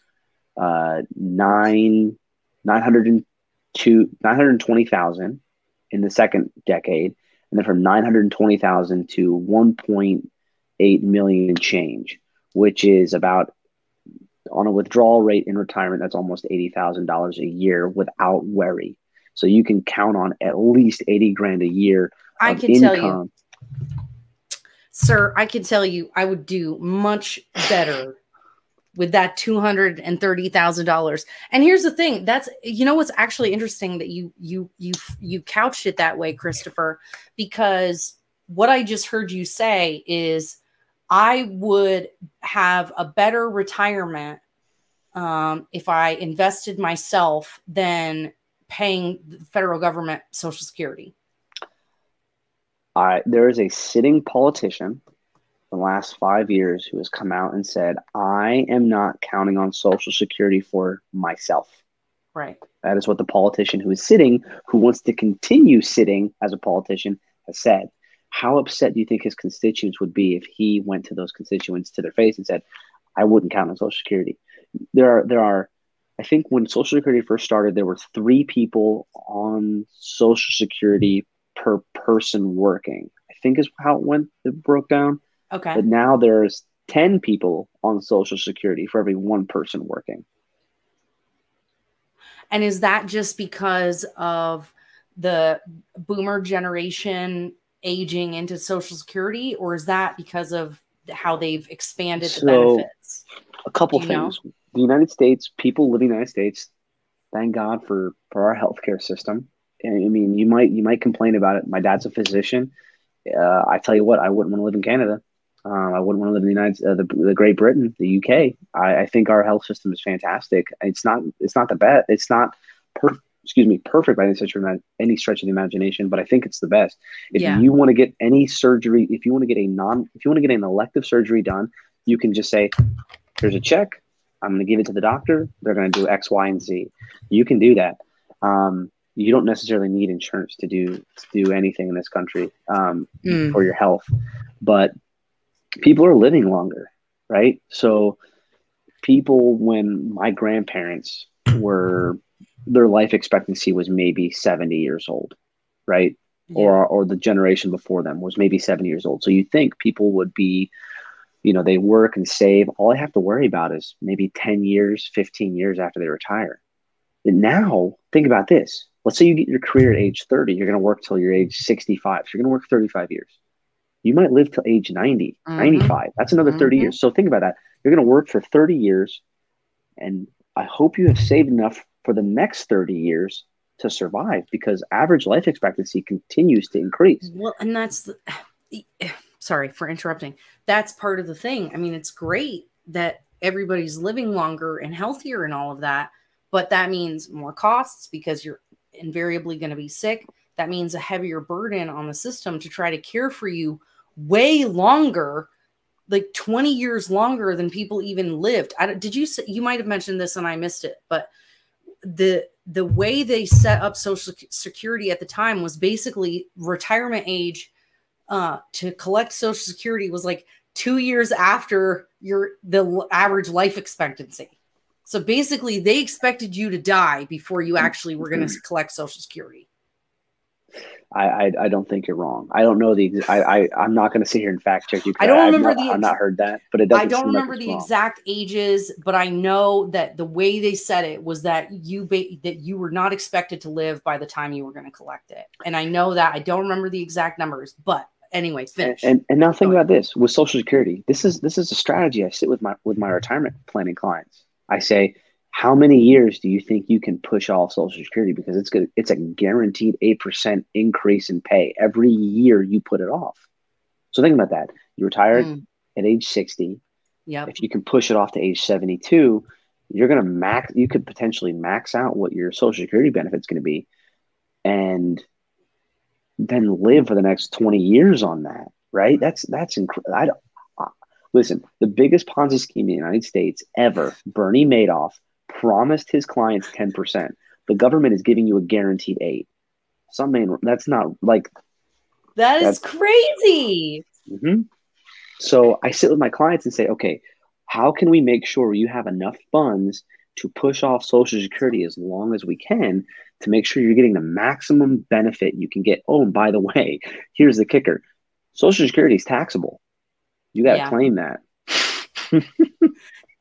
uh, nine 902 920,000 in the second decade, and then from 920,000 to 1.8 million change, which is about on a withdrawal rate in retirement, that's almost $80,000 a year without worry. So you can count on at least 80 grand a year I can tell you. Sir, I can tell you I would do much better with that $230,000. And here's the thing, that's you know what's actually interesting that you you you you couched it that way, Christopher, because what I just heard you say is I would have a better retirement um, if I invested myself than paying the federal government social security. I, there is a sitting politician the last five years who has come out and said, I am not counting on Social Security for myself. Right. That is what the politician who is sitting, who wants to continue sitting as a politician, has said. How upset do you think his constituents would be if he went to those constituents to their face and said, I wouldn't count on Social Security? There are, there are, I think when Social Security first started, there were three people on Social Security per person working. I think is how it went, it broke down. Okay. But now there's 10 people on Social Security for every one person working. And is that just because of the boomer generation aging into Social Security, or is that because of how they've expanded the benefits? a couple you know? things. The United States, people living in the United States, thank God for for our healthcare system. I mean, you might you might complain about it. My dad's a physician. Uh, I tell you what, I wouldn't want to live in Canada. Um, I wouldn't want to live in the United, uh, the, the Great Britain, the UK. I, I think our health system is fantastic. It's not it's not the best. It's not per, excuse me perfect by any stretch of any stretch of the imagination, but I think it's the best. If Yeah. you want to get any surgery, if you want to get a non, if you want to get an elective surgery done, you can just say, "Here's a check. I'm going to give it to the doctor. They're going to do X, Y, and Z." You can do that. Um, you don't necessarily need insurance to do to do anything in this country um, Mm. for your health, but people are living longer, right? So people, when my grandparents were, their life expectancy was maybe 70 years old, right? Or, or the generation before them was maybe 70 years old. So you think people would be, you know, they work and save. All they have to worry about is maybe 10 years, 15 years after they retire. And now, think about this. Let's say you get your career at age 30, you're going to work till you're age 65. So you're going to work 35 years. You might live till age 90, Mhm. 95. That's another 30 Mhm. years. So think about that. You're going to work for 30 years, and I hope you have saved enough for the next 30 years to survive because average life expectancy continues to increase. Well, and that's the, <sighs> sorry for interrupting. That's part of the thing. I mean, it's great that everybody's living longer and healthier and all of that, but that means more costs because you're invariably going to be sick. That means a heavier burden on the system to try to care for you way longer, like 20 years longer than people even lived. I, did you say you might have mentioned this and I missed it, but the the way they set up social security at the time was basically retirement age uh, to collect social security was like two years after your the average life expectancy so basically they expected you to die before you actually were going to collect social security I, I, I don't think you're wrong. I don't know the I, I I'm not going to sit here and fact check you. I don't remember not, the. I've not heard that, but it doesn't. I don't remember like the wrong. exact ages, but I know that the way they said it was that you ba- that you were not expected to live by the time you were going to collect it, and I know that I don't remember the exact numbers, but anyway, finish. And, and, and now think about this with Social Security. This is this is a strategy I sit with my with my retirement planning clients. I say how many years do you think you can push off Social Security because it's good? It's a guaranteed eight percent increase in pay every year you put it off. So think about that. You retired mm. at age sixty. Yeah. If you can push it off to age seventy-two, you're going to max. You could potentially max out what your Social Security benefit's going to be, and then live for the next twenty years on that. Right? That's that's incredible. I don't. Listen, the biggest Ponzi scheme in the United States ever, Bernie Madoff promised his clients 10%. The government is giving you a guaranteed eight. Some man, that's not like that is crazy. Mm-hmm. So I sit with my clients and say, okay, how can we make sure you have enough funds to push off Social Security as long as we can to make sure you're getting the maximum benefit you can get? Oh, and by the way, here's the kicker Social Security is taxable. You got to yeah. claim that. <laughs>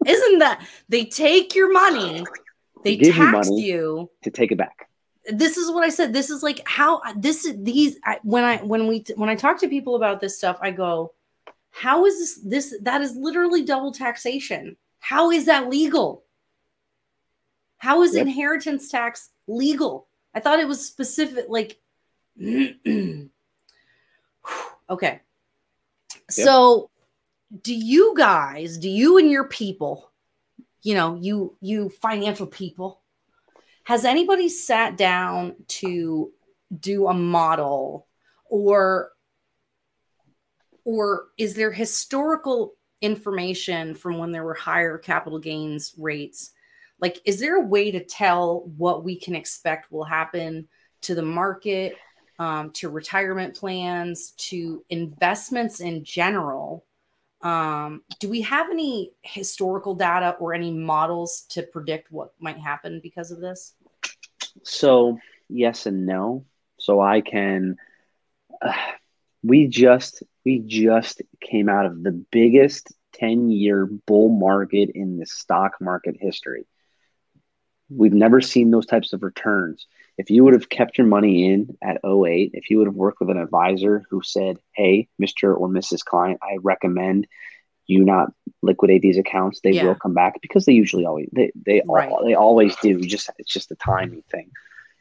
Isn't that they take your money, they, they tax you, you, to take it back. This is what I said. This is like how this is these I, when I when we when I talk to people about this stuff, I go, how is this this that is literally double taxation. How is that legal? How is yep. inheritance tax legal? I thought it was specific like <clears throat> okay. Yep. So do you guys, do you and your people, you know, you you financial people, has anybody sat down to do a model or or is there historical information from when there were higher capital gains rates? Like, is there a way to tell what we can expect will happen to the market, um, to retirement plans, to investments in general? Um, do we have any historical data or any models to predict what might happen because of this? So, yes and no. So I can. Uh, <sighs> we just we just came out of the biggest 10 year bull market in the stock market history. We've never seen those types of returns. If you would have kept your money in at 08, if you would have worked with an advisor who said, Hey, Mr. or Mrs. Client, I recommend you not liquidate these accounts, they yeah. will come back because they usually always they they right. all, they always do. Just it's just a timing thing.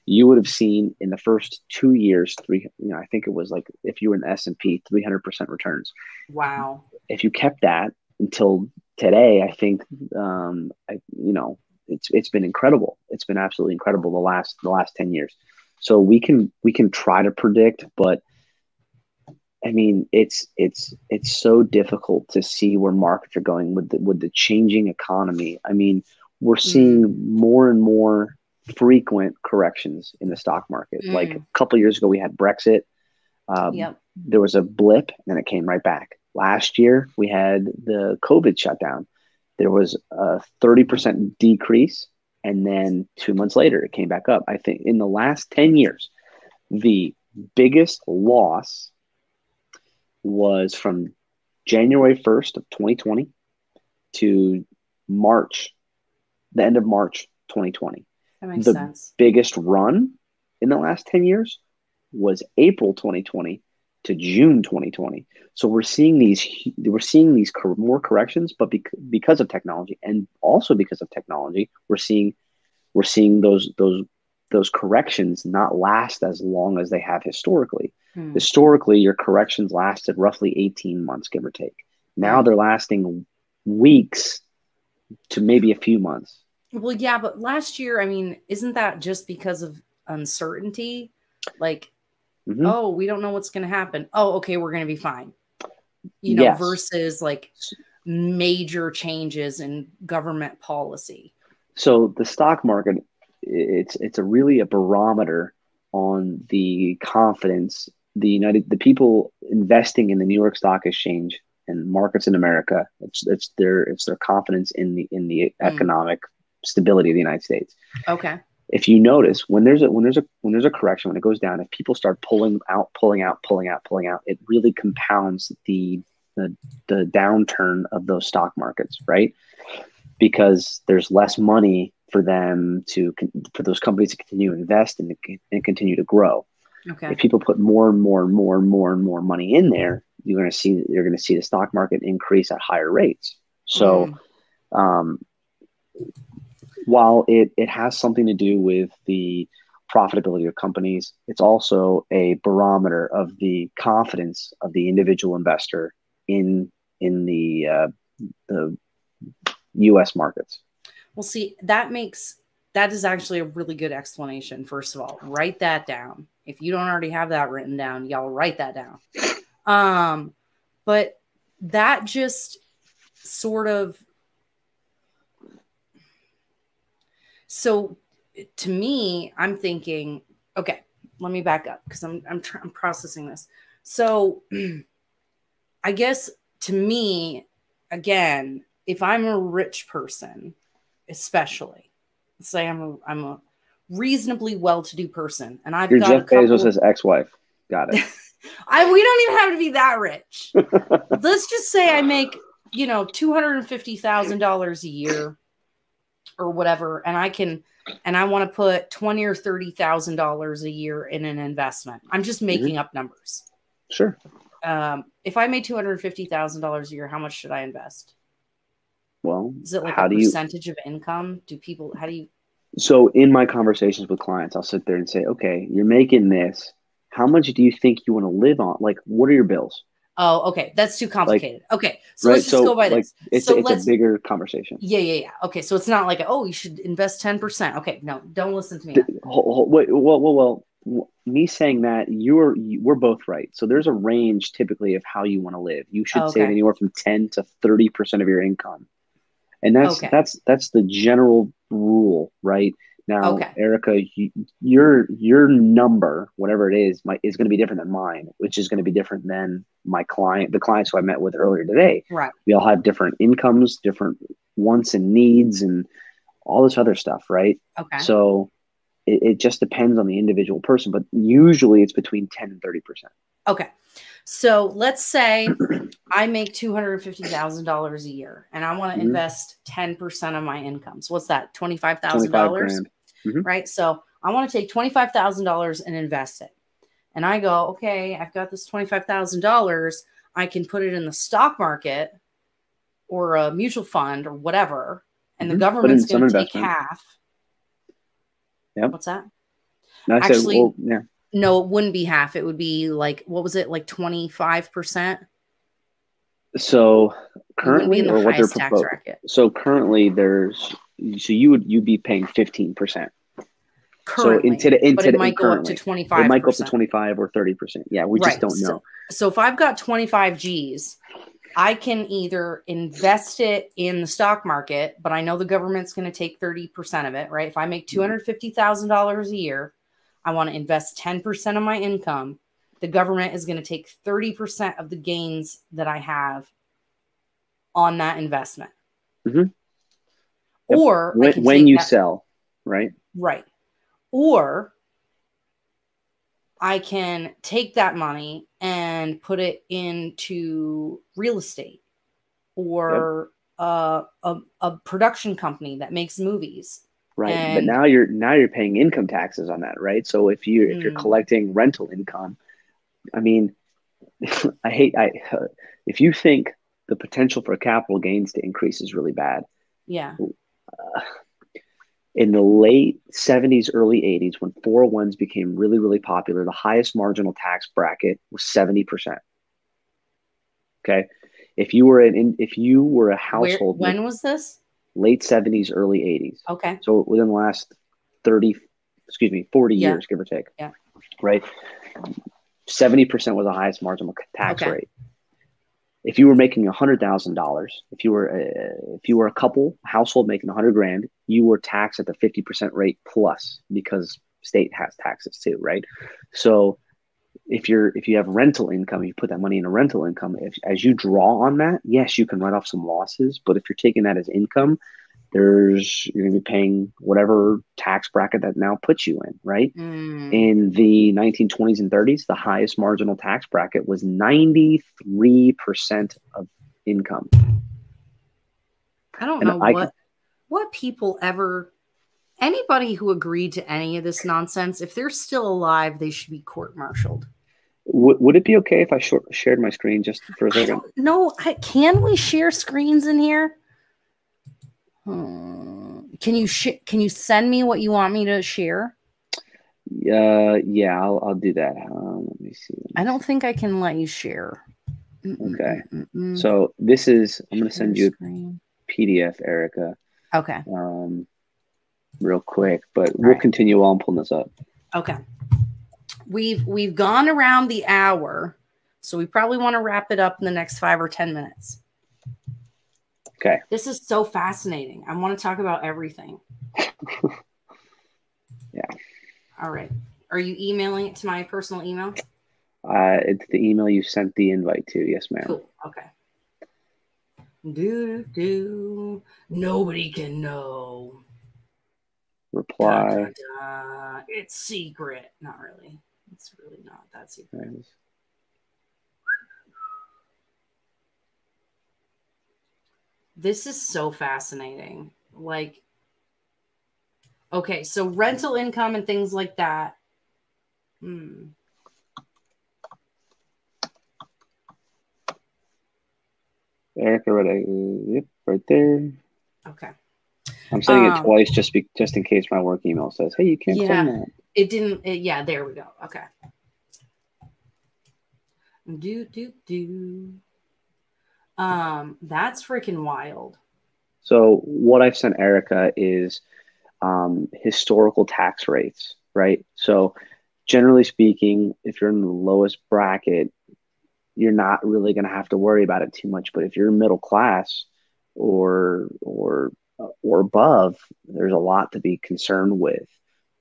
You would have seen in the first two years, three. You know, I think it was like if you were in S and P, three hundred percent returns. Wow! If you kept that until today, I think um, I, you know it's it's been incredible. It's been absolutely incredible the last the last ten years. So we can we can try to predict, but I mean it's it's it's so difficult to see where markets are going with the, with the changing economy. I mean we're mm. seeing more and more frequent corrections in the stock market. Mm. Like a couple years ago, we had Brexit. Um, yep. There was a blip, and then it came right back. Last year, we had the COVID shutdown there was a 30% decrease. And then two months later, it came back up. I think in the last 10 years, the biggest loss was from January 1st of 2020 to March, the end of March 2020. That makes the sense. biggest run in the last 10 years was April 2020 to June 2020. So we're seeing these we're seeing these more corrections, but because of technology and also because of technology, we're seeing we're seeing those those those corrections not last as long as they have historically. Hmm. Historically, your corrections lasted roughly 18 months, give or take. Now hmm. they're lasting weeks to maybe a few months. Well, yeah, but last year, I mean, isn't that just because of uncertainty? Like, mm-hmm. oh, we don't know what's going to happen. Oh, okay, we're going to be fine. You know, yes. versus like major changes in government policy. So the stock market, it's it's a really a barometer on the confidence the United the people investing in the New York Stock Exchange and markets in America. It's it's their it's their confidence in the in the mm. economic stability of the United States. Okay. If you notice when there's a when there's a when there's a correction when it goes down, if people start pulling out, pulling out, pulling out, pulling out, it really compounds the the, the downturn of those stock markets, right? Because there's less money for them to for those companies to continue to invest and, and continue to grow. Okay. If people put more and more and more and more and more money in there, you're going to see you're going to see the stock market increase at higher rates. So, mm. um, while it it has something to do with the profitability of companies, it's also a barometer of the confidence of the individual investor in in the uh, the U.S. markets. Well, see, that makes that is actually a really good explanation. First of all, write that down. If you don't already have that written down, y'all write that down. Um, but that just sort of so to me, I'm thinking, okay, let me back up because I'm I'm, tr- I'm processing this. So <clears throat> I guess to me, again, if I'm a rich person, especially, say I'm a, I'm a reasonably well-to-do person, and I've You're got Jeff couple, Bezos' ex-wife. Got it. <laughs> I we don't even have to be that rich. <laughs> Let's just say I make you know two hundred and fifty thousand dollars a year, or whatever, and I can and I want to put twenty or thirty thousand dollars a year in an investment. I'm just making mm-hmm. up numbers. Sure um, if I made two hundred fifty thousand dollars a year, how much should I invest? Well, is it like a percentage you, of income? Do people? How do you? So in my conversations with clients, I'll sit there and say, "Okay, you're making this. How much do you think you want to live on? Like, what are your bills?" Oh, okay, that's too complicated. Like, okay, so right? let's just so, go by like, this. It's, so it's a bigger conversation. Yeah, yeah, yeah. Okay, so it's not like, oh, you should invest ten percent. Okay, no, don't listen to me. Wait, well, well, well, me saying that you're we're both right. So there's a range typically of how you want to live. You should okay. save anywhere from 10 to 30% of your income. And that's okay. that's that's the general rule, right? Now, okay. Ericka, you, your your number, whatever it is, might is going to be different than mine, which is going to be different than my client, the clients who I met with earlier today. Right. We all have different incomes, different wants and needs, and all this other stuff, right? Okay. So it, it just depends on the individual person, but usually it's between 10 and 30%. Okay. So let's say <clears throat> I make $250,000 a year and I want to mm-hmm. invest 10% of my income. So what's that? $25,000, dollars mm-hmm. right? So I want to take $25,000 and invest it. And I go, okay, I've got this $25,000. I can put it in the stock market or a mutual fund or whatever. And mm-hmm. the government's going to take half yeah. What's that? No, Actually, said, well, yeah. No, it wouldn't be half. It would be like what was it, like twenty five percent? So currently, or what they're proposing. So currently, there's so you would you'd be paying fifteen percent. Currently, so in today, in but it might go up to twenty five. It might go up to twenty five or thirty percent. Yeah, we right. just don't know. So, so if I've got twenty five G's, I can either invest it in the stock market, but I know the government's going to take 30% of it, right? If I make $250,000 a year, I want to invest 10% of my income. The government is going to take 30% of the gains that I have on that investment. Mm-hmm. Or when, when you that, sell, right? Right. Or I can take that money and put it into real estate or yep. uh, a, a production company that makes movies. Right, and, but now you're now you're paying income taxes on that, right? So if you if you're hmm. collecting rental income, I mean, <laughs> I hate I if you think the potential for capital gains to increase is really bad. Yeah. Uh, in the late 70s, early 80s, when 401s became really, really popular, the highest marginal tax bracket was 70%. Okay. If you were an if you were a household Where, when was this? Late 70s, early 80s. Okay. So within the last 30, excuse me, 40 yeah. years, give or take. Yeah. Right. 70% was the highest marginal tax okay. rate if you were making a hundred thousand dollars, if you were uh, if you were a couple household making a hundred grand, you were taxed at the fifty percent rate plus because state has taxes too, right? So if you're if you have rental income, you put that money in a rental income. If as you draw on that, yes, you can write off some losses. But if you're taking that as income, there's you're going to be paying whatever tax bracket that now puts you in, right? Mm. In the 1920s and 30s, the highest marginal tax bracket was 93% of income. I don't and know I, what what people ever anybody who agreed to any of this nonsense, if they're still alive, they should be court-martialed. Would, would it be okay if I sh- shared my screen just for a second? No, can we share screens in here? Hmm. Can you sh- can you send me what you want me to share? Uh, yeah, I'll, I'll do that. Um, let me see. I don't think I can let you share. Okay. So this is I'm going to send you a PDF, Ericka. Okay. Um, real quick, but we'll right. continue while I'm pulling this up. Okay. We've we've gone around the hour, so we probably want to wrap it up in the next five or ten minutes. Okay. This is so fascinating. I want to talk about everything. <laughs> yeah. All right. Are you emailing it to my personal email? Uh, it's the email you sent the invite to. Yes, ma'am. Cool. Okay. Do do. Nobody can know. Reply. Da, da, da. It's secret. Not really. It's really not that secret. Nice. This is so fascinating. Like, okay, so rental income and things like that. Hmm. Ericka, right, yep, right there. Okay. I'm saying um, it twice just be, just in case my work email says, "Hey, you can't yeah, that." It didn't. It, yeah, there we go. Okay. Do do do. Um, that's freaking wild. So what I've sent Ericka is um, historical tax rates, right? So generally speaking, if you're in the lowest bracket, you're not really going to have to worry about it too much. But if you're middle class or or or above, there's a lot to be concerned with.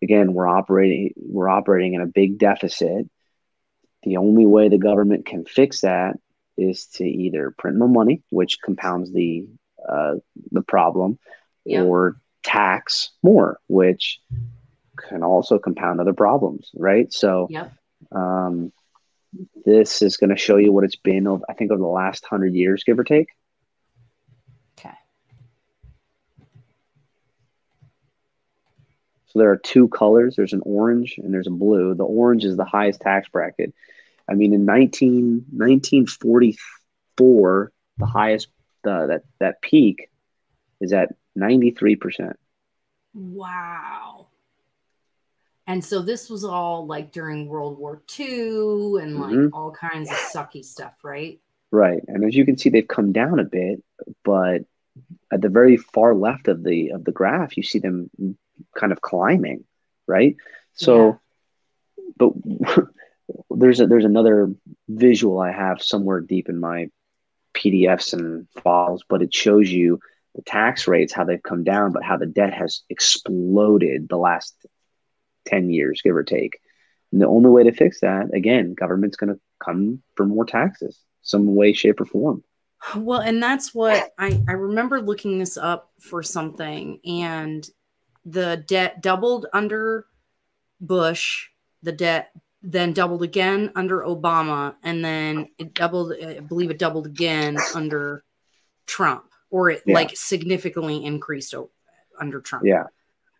Again, we're operating we're operating in a big deficit. The only way the government can fix that is to either print more money, which compounds the uh, the problem, yep. or tax more, which can also compound other problems, right? So, yep. um, this is going to show you what it's been, over, I think, over the last hundred years, give or take. Okay. So there are two colors. There's an orange and there's a blue. The orange is the highest tax bracket. I mean, in 19, 1944, the highest, uh, that, that peak is at 93%. Wow. And so this was all like during World War II and like mm-hmm. all kinds of sucky stuff, right? Right. And as you can see, they've come down a bit, but at the very far left of the of the graph, you see them kind of climbing, right? So, yeah. but there's a, there's another visual I have somewhere deep in my PDFs and files, but it shows you the tax rates, how they've come down, but how the debt has exploded the last 10 years, give or take. And the only way to fix that, again, government's going to come for more taxes, some way, shape, or form. Well, and that's what I, I remember looking this up for something, and the debt doubled under Bush, the debt then doubled again under Obama, and then it doubled. I believe it doubled again under Trump, or it yeah. like significantly increased under Trump. Yeah.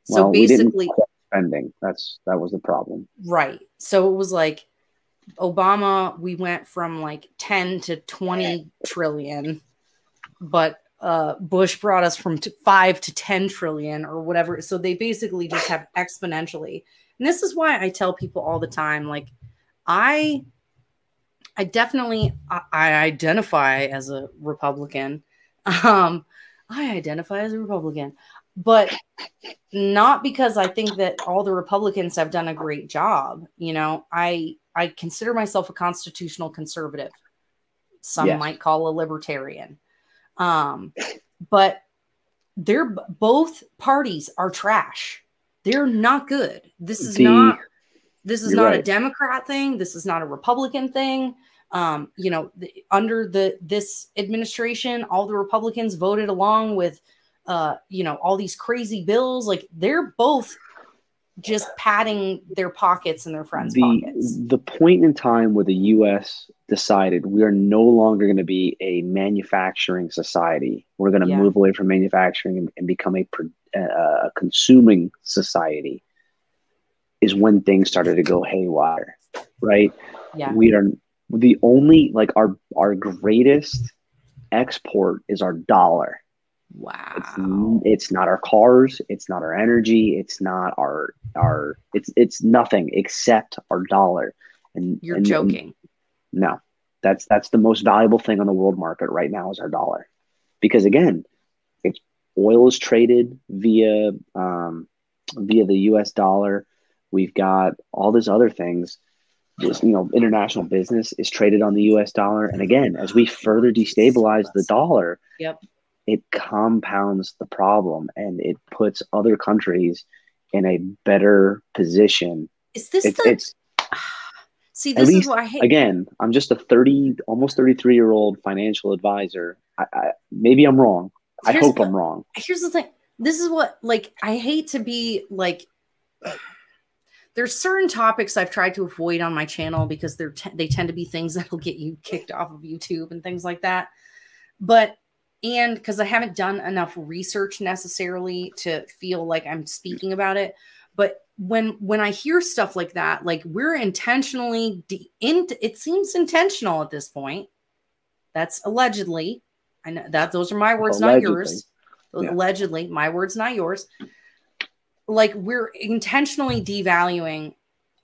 So well, basically, spending. That's that was the problem. Right. So it was like Obama. We went from like ten to twenty trillion, but uh, Bush brought us from five to 10 trillion or whatever. So they basically just have exponentially. And this is why I tell people all the time, like, I, I definitely, I, I identify as a Republican. Um, I identify as a Republican, but not because I think that all the Republicans have done a great job. You know, I, I consider myself a constitutional conservative. Some yes. might call a libertarian. Um, but they're both parties are trash. They're not good. This is the, not this is not right. a Democrat thing. This is not a Republican thing. Um, you know, the, under the this administration, all the Republicans voted along with uh, you know, all these crazy bills. Like they're both just padding their pockets and their friends' the, pockets. The point in time where the U.S. decided we are no longer going to be a manufacturing society, we're going to yeah. move away from manufacturing and, and become a, uh, consuming society, is when things started to go haywire, right? Yeah. We are the only like our our greatest export is our dollar Wow. It's, it's, not our cars, it's not our energy, it's not our our it's it's nothing except our dollar. And you're and, joking. And no. That's that's the most valuable thing on the world market right now is our dollar. Because again, it's oil is traded via um, via the US dollar. We've got all these other things. Just you know, international business is traded on the US dollar. And again, as we further destabilize the dollar, yep it compounds the problem and it puts other countries in a better position. Is this it's, the? It's, <sighs> See, this least, is what I hate. Again, I'm just a 30, almost 33 year old financial advisor. I, I, maybe I'm wrong. I hope I'm wrong. Here's the thing. This is what, like, I hate to be like. There's certain topics I've tried to avoid on my channel because they're they tend to be things <laughs> that'll get you kicked off of YouTube and things like that. But and because I haven't done enough research necessarily to feel like I'm speaking about it. But when when I hear stuff like that, like we're intentionally in, it seems intentional at this point. That's allegedly. I know that those are my words, allegedly. not yours. Yeah. Allegedly, my words, not yours. Like we're intentionally devaluing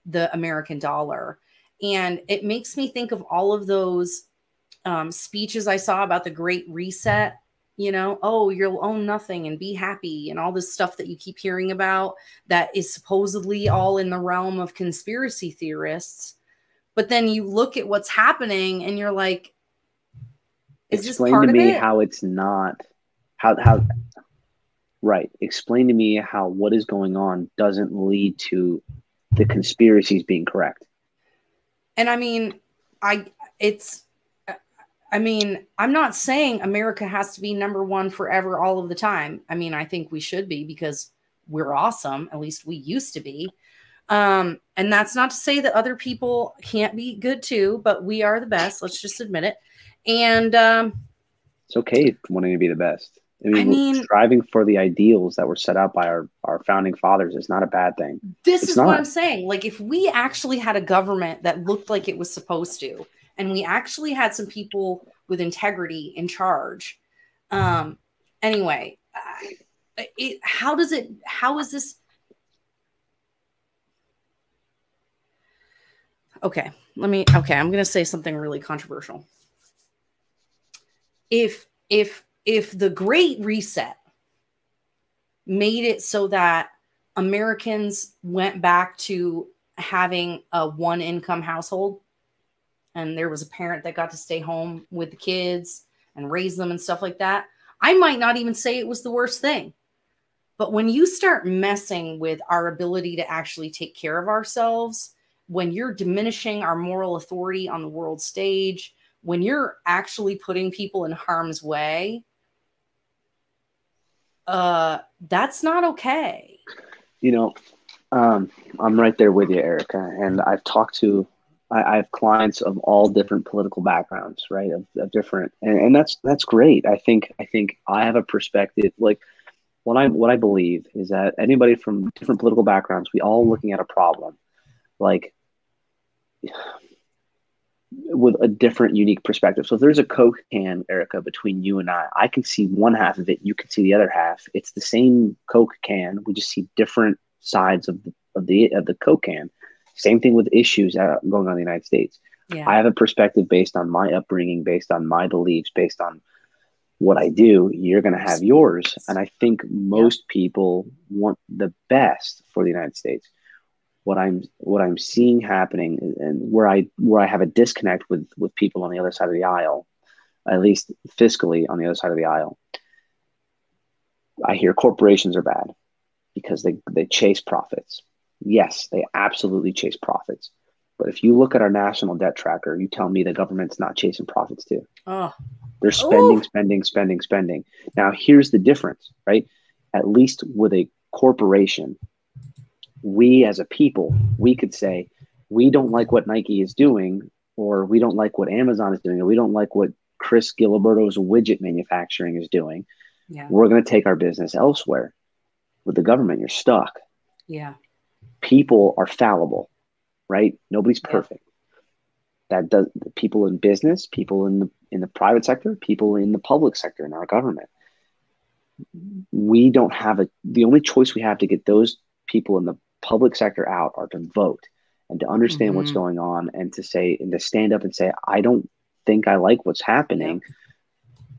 the American dollar. And it makes me think of all of those um, speeches I saw about the Great Reset. You know, oh, you'll own nothing and be happy, and all this stuff that you keep hearing about that is supposedly all in the realm of conspiracy theorists. But then you look at what's happening and you're like, is explain to me how it's not how how right explain to me how what is going on doesn't lead to the conspiracies being correct and i mean i it's I mean, I'm not saying America has to be number one forever all of the time. I mean, I think we should be because we're awesome. At least we used to be. Um, and that's not to say that other people can't be good too, but we are the best. Let's just admit it. And um, it's okay wanting to be the best. I mean, I mean striving for the ideals that were set out by our, our founding fathers is not a bad thing. This it's is not. what I'm saying. Like, if we actually had a government that looked like it was supposed to, and we actually had some people with integrity in charge. Um, anyway, uh, it, how does it? How is this? Okay, let me. Okay, I'm going to say something really controversial. If if if the Great Reset made it so that Americans went back to having a one income household and there was a parent that got to stay home with the kids and raise them and stuff like that, I might not even say it was the worst thing. But when you start messing with our ability to actually take care of ourselves, when you're diminishing our moral authority on the world stage, when you're actually putting people in harm's way, uh, that's not okay. You know, um, I'm right there with you, Ericka. And I've talked to I, I, have clients of all different political backgrounds, right? Of, of different, and, and that's that's great. I think I think I have a perspective like what I what I believe is that anybody from different political backgrounds, we all looking at a problem. Like with a different, unique perspective. So if there's a Coke can, Ericka, between you and I, I can see one half of it, you can see the other half. It's the same Coke can. We just see different sides of the of the of the Coke can. Same thing with issues uh, going on in the United States. Yeah. I have a perspective based on my upbringing, based on my beliefs, based on what I do. You're going to have yours, and I think most yeah. people want the best for the United States what I'm what I'm seeing happening and where I where I have a disconnect with with people on the other side of the aisle, at least fiscally on the other side of the aisle. I hear corporations are bad because they, they chase profits. Yes, they absolutely chase profits. But if you look at our national debt tracker, you tell me the government's not chasing profits too. Oh. They're spending, Ooh. spending, spending, spending. Now, here's the difference, right? At least with a corporation, we as a people, we could say, we don't like what Nike is doing, or we don't like what Amazon is doing, or we don't like what Chris Giliberto's widget manufacturing is doing. Yeah. We're going to take our business elsewhere. With the government, you're stuck. Yeah. People are fallible, right? Nobody's perfect. Yeah. That does people in business, people in the in the private sector, people in the public sector in our government. We don't have a the only choice we have to get those people in the public sector out are to vote and to understand mm-hmm. what's going on and to say and to stand up and say i don't think i like what's happening.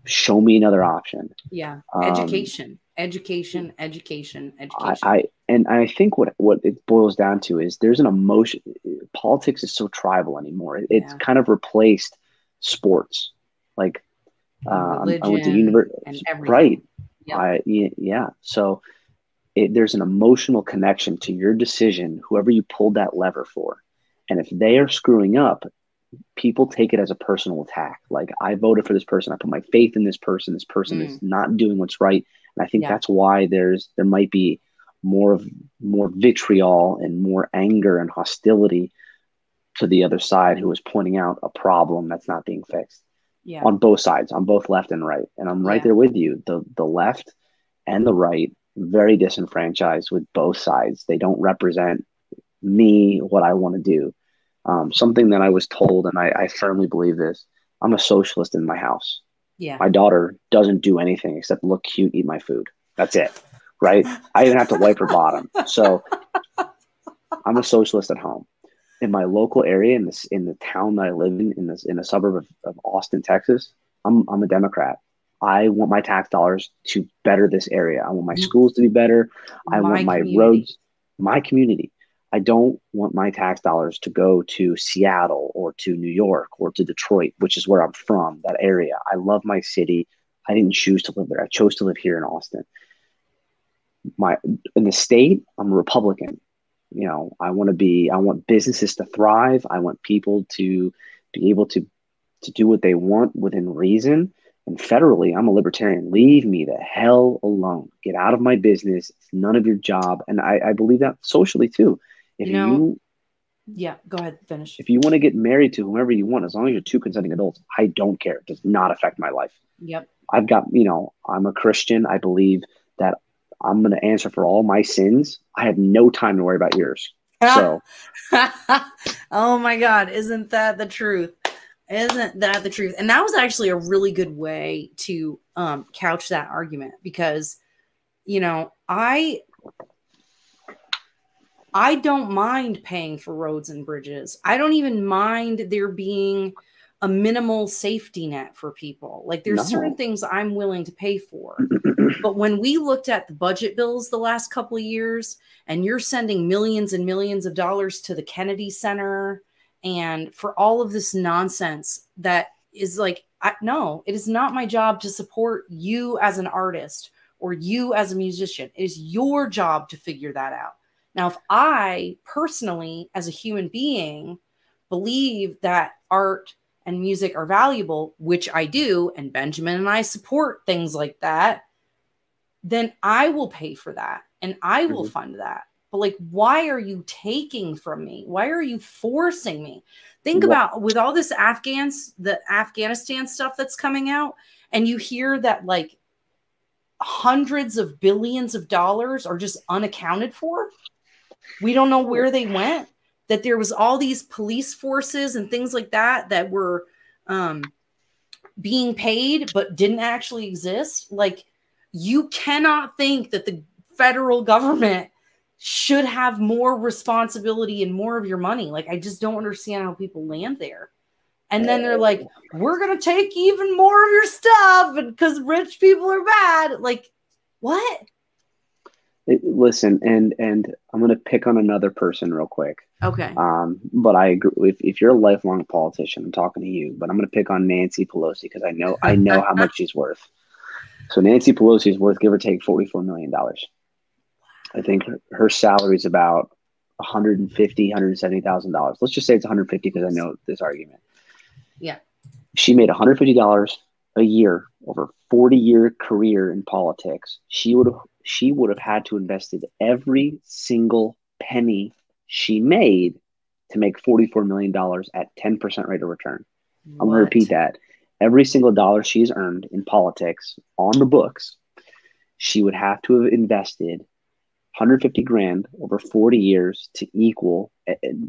Show me another option. Yeah. Um, education. Education education education. I, I and i think what what it boils down to is there's an emotion politics is so tribal anymore. It's yeah. kind of replaced sports. Like um, i went to university right. Yep. I, yeah. So it, there's an emotional connection to your decision, whoever you pulled that lever for. And if they are screwing up, people take it as a personal attack. Like I voted for this person, I put my faith in this person. This person mm. is not doing what's right, and I think yeah. that's why there's there might be more of more vitriol and more anger and hostility to the other side who is pointing out a problem that's not being fixed. Yeah. On both sides, on both left and right, and I'm right yeah. there with you. The the left and the right very disenfranchised with both sides. They don't represent me, what I want to do. Um, something that I was told, and I, I firmly believe this I'm a socialist in my house. Yeah. My daughter doesn't do anything except look cute, eat my food. That's it. Right. I even have to wipe her bottom. So I'm a socialist at home. In my local area, in this in the town that I live in, in this in a suburb of, of Austin, Texas, I'm I'm a Democrat. I want my tax dollars to better this area. I want my mm. schools to be better. I my want my community. roads, my community. I don't want my tax dollars to go to Seattle or to New York or to Detroit, which is where I'm from, that area. I love my city. I didn't choose to live there. I chose to live here in Austin. My in the state, I'm a Republican. You know, I want to be I want businesses to thrive. I want people to be able to to do what they want within reason and federally, I'm a libertarian. Leave me the hell alone. Get out of my business. It's none of your job. And I, I believe that socially too. If you, know, you yeah, go ahead, finish. If you want to get married to whomever you want, as long as you're two consenting adults, I don't care. It does not affect my life. Yep. I've got, you know, I'm a Christian. I believe that I'm going to answer for all my sins. I have no time to worry about yours. Ah. So, <laughs> oh my God, isn't that the truth? Isn't that the truth? And that was actually a really good way to um, couch that argument because, you know, I I don't mind paying for roads and bridges. I don't even mind there being a minimal safety net for people. Like there's no. certain things I'm willing to pay for. <clears throat> but when we looked at the budget bills the last couple of years and you're sending millions and millions of dollars to the Kennedy Center and for all of this nonsense that is like I, no it is not my job to support you as an artist or you as a musician. It is your job to figure that out. Now if i personally as a human being believe that art and music are valuable which i do and benjamin and i support things like that then i will pay for that and i will mm-hmm. fund that but like why are you taking from me why are you forcing me think what? about with all this afghans the afghanistan stuff that's coming out and you hear that like hundreds of billions of dollars are just unaccounted for we don't know where they went that there was all these police forces and things like that that were um, being paid but didn't actually exist. Like you cannot think that the federal government should have more responsibility and more of your money. Like I just don't understand how people land there. And then they're like, we're going to take even more of your stuff because rich people are bad. Like, what? listen, and and I'm going to pick on another person real quick. Okay. Um, but I agree. If, if you're a lifelong politician, I'm talking to you. But I'm going to pick on Nancy Pelosi because I know I know how <laughs> much she's worth. So Nancy Pelosi is worth give or take 44 million dollars. I think her, her salary is about 150, 170 thousand dollars. Let's just say it's 150 because I know this argument. Yeah. She made $150 a year over 40 year career in politics. She would have she would have had to invested every single penny she made to make $44 million at 10% rate of return. What? I'm going to repeat that. Every single dollar she's earned in politics on the books, she would have to have invested 150 grand over 40 years to equal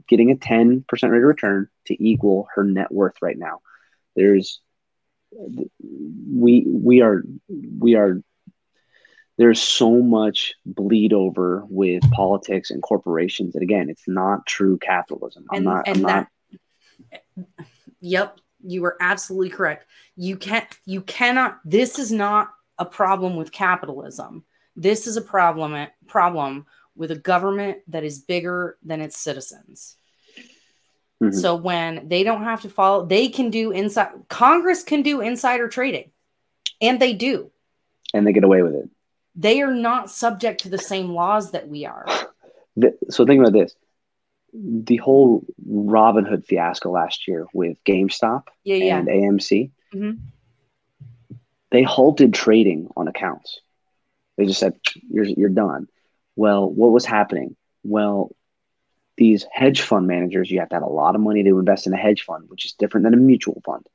getting a 10% rate of return to equal her net worth right now. There's we we are we are there's so much bleed over with politics and corporations that again it's not true capitalism. I'm not and i'm that, not yep you are absolutely correct. You can't you cannot this is not a problem with capitalism this is a problem problem with a government that is bigger than its citizens mm-hmm. so when they don't have to follow they can do inside congress can do insider trading and they do and they get away with it they are not subject to the same laws that we are. So think about this. The whole Robinhood fiasco last year with GameStop yeah, yeah. and AMC, mm-hmm. they halted trading on accounts. They just said, you're, you're done. Well, what was happening? Well, these hedge fund managers, you have to have a lot of money to invest in a hedge fund, which is different than a mutual fund.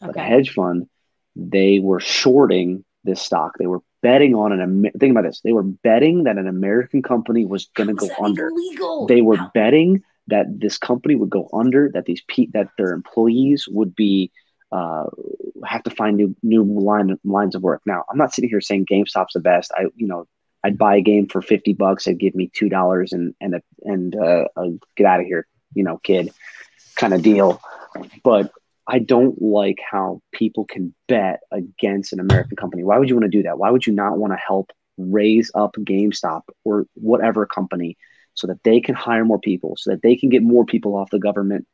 Okay. But a hedge fund, they were shorting this stock. They were betting on an think about this. They were betting that an American company was going to go under. Illegal? They were How? betting that this company would go under. That these pe- that their employees would be uh, have to find new new line lines of work. Now, I'm not sitting here saying GameStop's the best. I you know I'd buy a game for fifty bucks. It'd give me two dollars and and a, and uh, a get out of here, you know, kid, kind of deal. But I don't like how people can bet against an American company. Why would you want to do that? Why would you not want to help raise up GameStop or whatever company so that they can hire more people, so that they can get more people off the government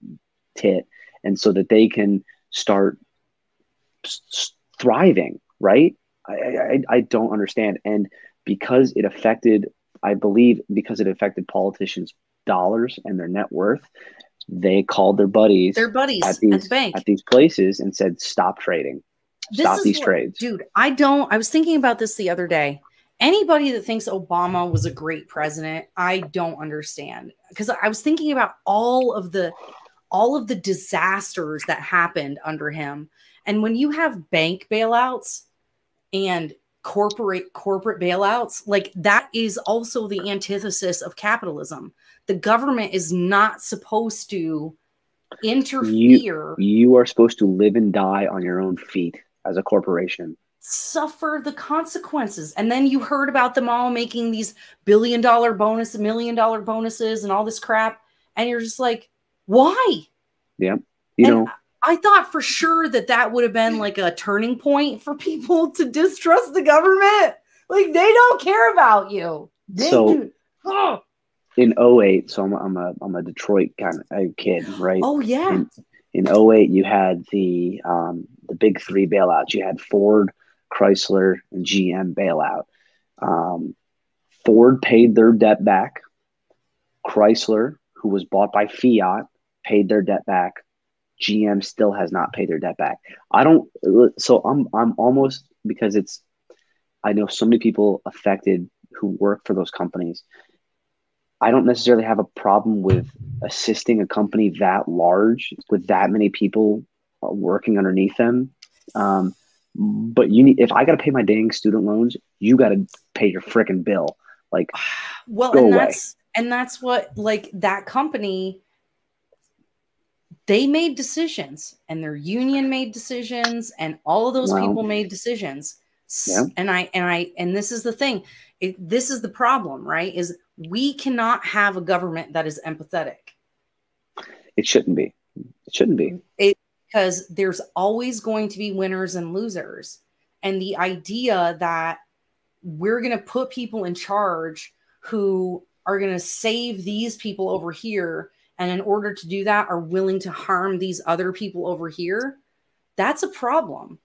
tit, and so that they can start thriving, right? I, I, I don't understand. And because it affected, I believe, because it affected politicians' dollars and their net worth, they called their buddies, their buddies at these, at, the bank. at these places and said, "Stop trading, stop these what, trades." Dude, I don't. I was thinking about this the other day. Anybody that thinks Obama was a great president, I don't understand because I was thinking about all of the all of the disasters that happened under him. And when you have bank bailouts and corporate corporate bailouts, like that is also the antithesis of capitalism the government is not supposed to interfere. You, you are supposed to live and die on your own feet as a corporation. Suffer the consequences. And then you heard about them all making these billion dollar bonus, million dollar bonuses, and all this crap. And you're just like, why? Yeah. You and know, I thought for sure that that would have been like a turning point for people <laughs> to distrust the government. Like they don't care about you. They so, do. Oh in 08 so i'm, I'm a i'm a detroit kind of kid right oh yeah in, in 08 you had the um, the big three bailouts you had ford chrysler and gm bailout um, ford paid their debt back chrysler who was bought by fiat paid their debt back gm still has not paid their debt back i don't so i'm i'm almost because it's i know so many people affected who work for those companies I don't necessarily have a problem with assisting a company that large with that many people uh, working underneath them. Um, but you need if I got to pay my dang student loans, you got to pay your freaking bill. Like, well, and away. that's and that's what like that company they made decisions and their union made decisions and all of those wow. people made decisions. Yeah. and i and i and this is the thing. It, this is the problem right is we cannot have a government that is empathetic. It shouldn't be. It shouldn't be. It because there's always going to be winners and losers. And the idea that we're going to put people in charge who are going to save these people over here and in order to do that are willing to harm these other people over here that's a problem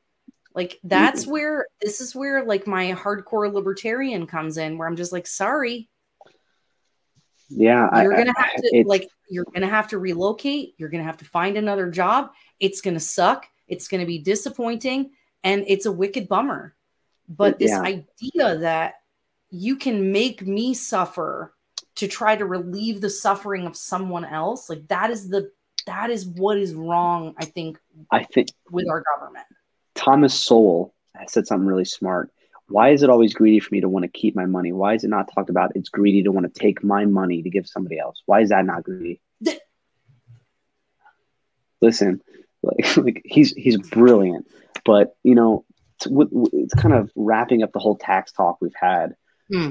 like that's mm-hmm. where this is where like my hardcore libertarian comes in where i'm just like sorry yeah you're gonna have to like you're gonna have to relocate you're gonna have to find another job it's gonna suck it's gonna be disappointing and it's a wicked bummer but this yeah. idea that you can make me suffer to try to relieve the suffering of someone else. Like that is the that is what is wrong i think i think with our government. Thomas sowell said something really smart. Why is it always greedy for me to want to keep my money? Why is it not talked about it's greedy to want to take my money to give somebody else? Why is that not greedy? The- listen like, <laughs> like he's he's brilliant but you know it's, it's kind of wrapping up the whole tax talk we've had. Hmm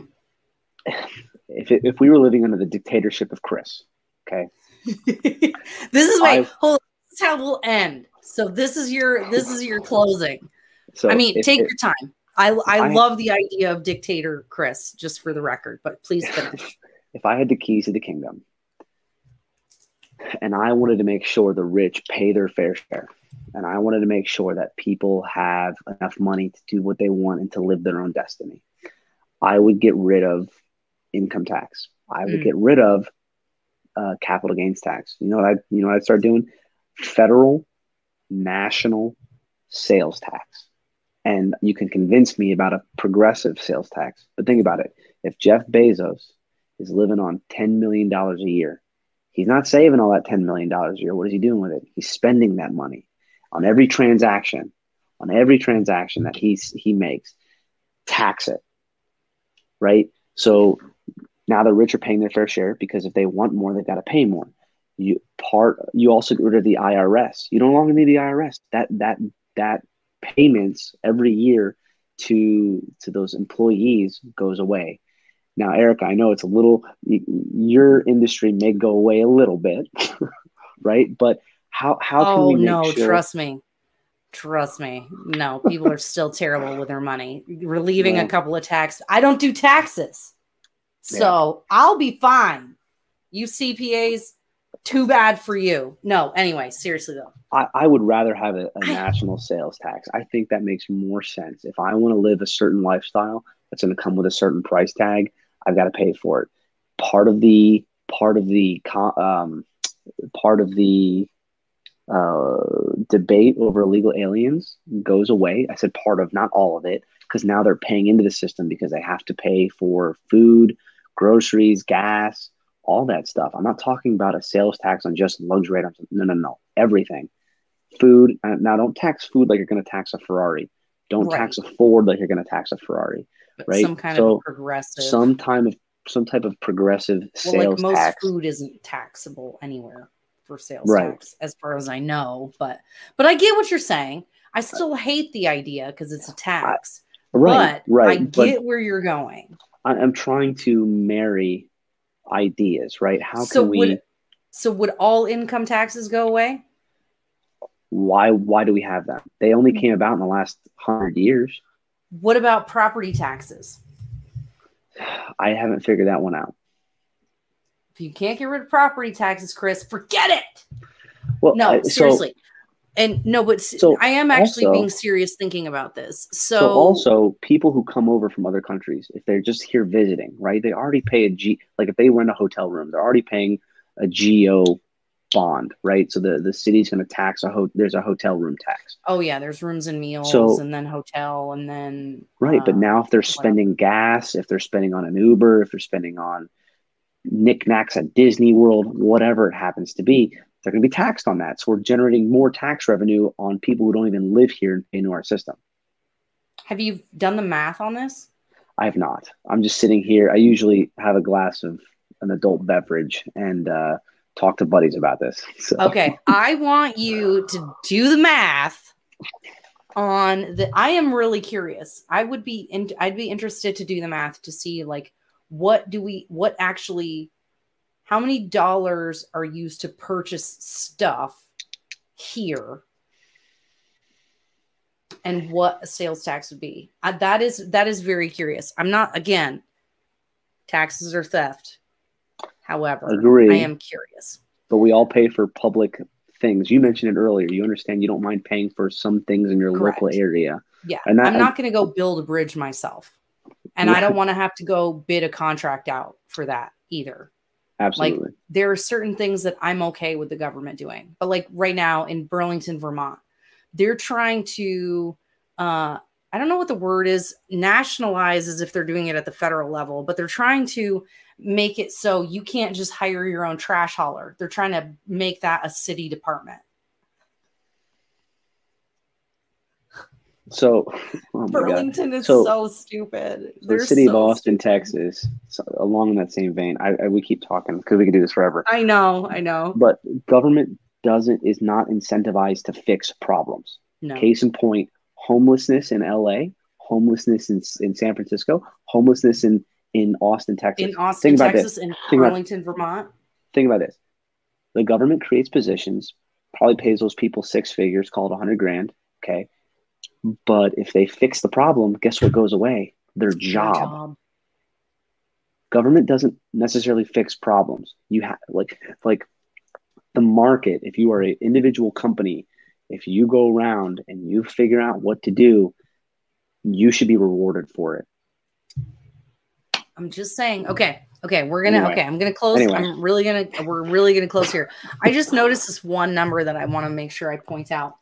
if it, if we were living under the dictatorship of Chris, okay. <laughs> this is my whole. This is how we'll end. So this is your this is your closing. So I mean, if, take if, your time. I I, I love the idea of dictator Chris, just for the record, but please finish. <laughs> If I had the keys to the kingdom, and I wanted to make sure the rich pay their fair share, and I wanted to make sure that people have enough money to do what they want and to live their own destiny, I would get rid of income tax. I would mm. get rid of uh, capital gains tax. You know what I you know what I'd start doing? Federal, national sales tax. And you can convince me about a progressive sales tax. But think about it. If Jeff Bezos is living on $10 million a year, he's not saving all that $10 million a year. What is he doing with it? He's spending that money on every transaction, on every transaction that he's, he makes, tax it, right? So now the rich are paying their fair share because if they want more, they've got to pay more. You part you also get rid of the IRS. You no longer need the IRS. That that that payments every year to to those employees goes away. Now, Ericka, I know it's a little your industry may go away a little bit, <laughs> right? But how how can oh, we no, sure- trust me. Trust me. No, people are still terrible with their money. Relieving yeah. a couple of tax. I don't do taxes. So yeah. I'll be fine. You CPAs, too bad for you. No, anyway, seriously though. I, I would rather have a, a national sales tax. I think that makes more sense. If I want to live a certain lifestyle that's going to come with a certain price tag, I've got to pay for it. Part of the part of the um, part of the uh, debate over illegal aliens goes away. I said part of, not all of it, because now they're paying into the system because they have to pay for food, groceries, gas, all that stuff. I'm not talking about a sales tax on just luxury items. No, no, no. Everything. Food. Uh, now, don't tax food like you're going to tax a Ferrari. Don't right. tax a Ford like you're going to tax a Ferrari. But right. Some kind so of progressive. Some time of some type of progressive well, sales like most tax. food isn't taxable anywhere for sales right. tax, as far as I know. But but I get what you're saying. I still hate the idea because it's a tax. I, right, but right. I get but, where you're going. I'm trying to marry ideas, right? How so can we? Would, so would all income taxes go away? Why? Why do we have that? They only came about in the last hundred years. What about property taxes? <sighs> I haven't figured that one out. If you can't get rid of property taxes, Chris, forget it. Well, no, seriously. So, and no, but so I am actually also, being serious thinking about this. So, so, also people who come over from other countries, if they're just here visiting, right? They already pay a G like if they rent a hotel room, they're already paying a GO bond, right? So the, the city's gonna tax a ho- there's a hotel room tax. Oh yeah, there's rooms and meals so, and then hotel and then Right, uh, but now if they're spending gas, if they're spending on an Uber, if they're spending on knickknacks at Disney World, whatever it happens to be, they're going to be taxed on that. So we're generating more tax revenue on people who don't even live here into our system. Have you done the math on this? I have not. I'm just sitting here. I usually have a glass of an adult beverage and uh, talk to buddies about this. <laughs> So. Okay, I want you to do the math on the. I am really curious. I would be in. I'd be interested to do the math to see like what do we what actually how many dollars are used to purchase stuff here and what a sales tax would be. Uh, that is that is very curious. I'm not again taxes are theft. However, Agree. I am curious. But we all pay for public things. You mentioned it earlier. You understand you don't mind paying for some things in your Correct. local area. Yeah. And that, I'm not going to go build a bridge myself. And yeah. I don't want to have to go bid a contract out for that either. Absolutely. Like there are certain things that I'm okay with the government doing. But like right now in Burlington, Vermont, they're trying to uh I don't know what the word is, nationalize as if they're doing it at the federal level, but they're trying to make it so you can't just hire your own trash hauler. They're trying to make that a city department. So <laughs> oh Burlington is so, so stupid. The city so of Austin, stupid. Texas, so along that same vein, I, I we keep talking because we could do this forever. I know, I know. But government doesn't is not incentivized to fix problems. No. Case in point, homelessness in LA, homelessness in, in San Francisco, homelessness in in Austin, Texas. In Austin, think Texas, in Burlington, Vermont. Think about this: the government creates positions, probably pays those people six figures, call it a hundred grand. Okay, but if they fix the problem, guess what goes away? Their job. Their job. Government doesn't necessarily fix problems. You have like like the market. If you are an individual company, if you go around and you figure out what to do, you should be rewarded for it. I'm just saying. Okay. Okay. We're going to, anyway. okay. I'm going to close. Anyway. I'm really going to, we're really going to close here. I just noticed this one number that I want to make sure I point out.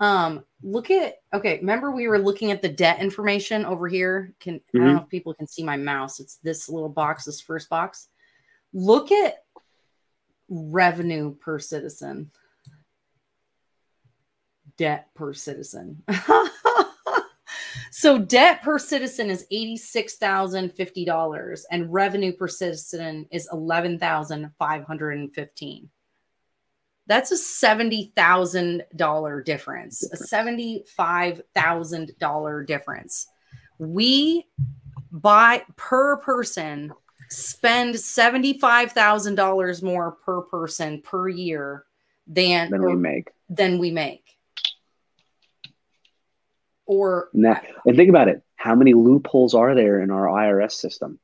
Um, look at, okay. Remember we were looking at the debt information over here. Can, mm-hmm. I don't know mm-hmm. if people can see my mouse. It's this little box, this first box. Look at revenue per citizen, debt per citizen. <laughs> So debt per citizen is $86,050 and revenue per citizen is 11,515. That's a $70,000 difference, a $75,000 difference. We buy per person spend $75,000 more per person per year than, than we make. Than we make. Or and, and think about it. How many loopholes are there in our irs system?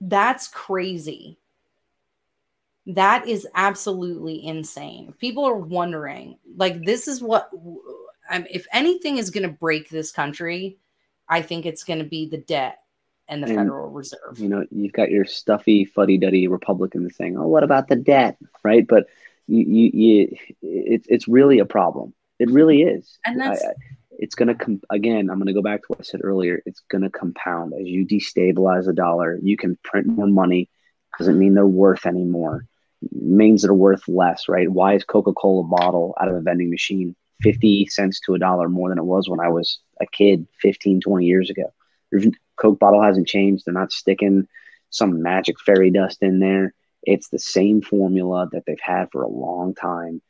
That's crazy that is absolutely insane. People are wondering like this is what if anything is going to break this country i think it's going to be the debt and the and, federal reserve. you know you've got your stuffy fuddy-duddy republicans saying oh what about the debt? Right? But you, you, you it's, it's really a problem. It really is. And that's I, it's going to come again i'm going to go back to what i said earlier. It's going to compound. As you destabilize the dollar you can print more money. Doesn't mean they're worth anymore means they're worth less right? Why is coca-cola bottle out of a vending machine 50 cents to a dollar more than it was when i was a kid 15 20 years ago? Coke bottle hasn't changed. They're not sticking some magic fairy dust in there. It's the same formula that they've had for a long time.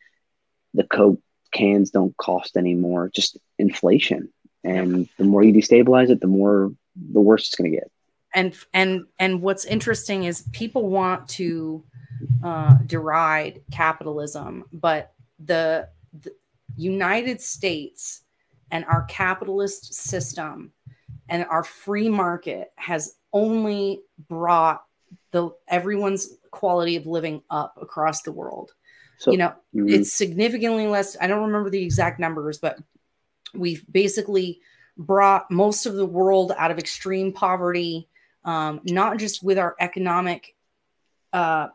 The coke cans don't cost anymore. Just inflation, and the more you destabilize it, the more the worse it's going to get. And and and what's interesting is people want to uh, deride capitalism, but the, the United States and our capitalist system and our free market has only brought the everyone's quality of living up across the world. So, you know, mm-hmm. it's significantly less. I don't remember the exact numbers, but we've basically brought most of the world out of extreme poverty, um, not just with our economic uh,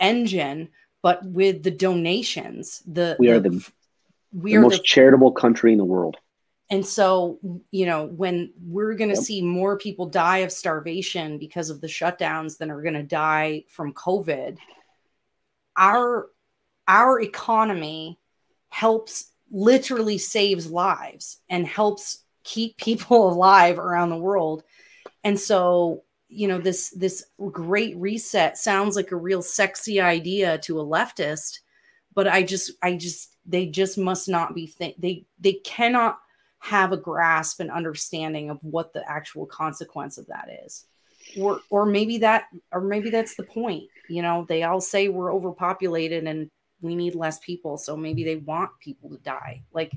engine, but with the donations. The we the, are the we the are most the, charitable country in the world. And so, you know, when we're going to yep. see more people die of starvation because of the shutdowns than are going to die from COVID, our our economy helps literally saves lives and helps keep <laughs> people alive around the world. And so you know this this great reset sounds like a real sexy idea to a leftist but i just i just they just must not be think they they cannot have a grasp and understanding of what the actual consequence of that is. Or or maybe that or maybe that's the point you know they all say we're overpopulated and we need less people so maybe they want people to die. Like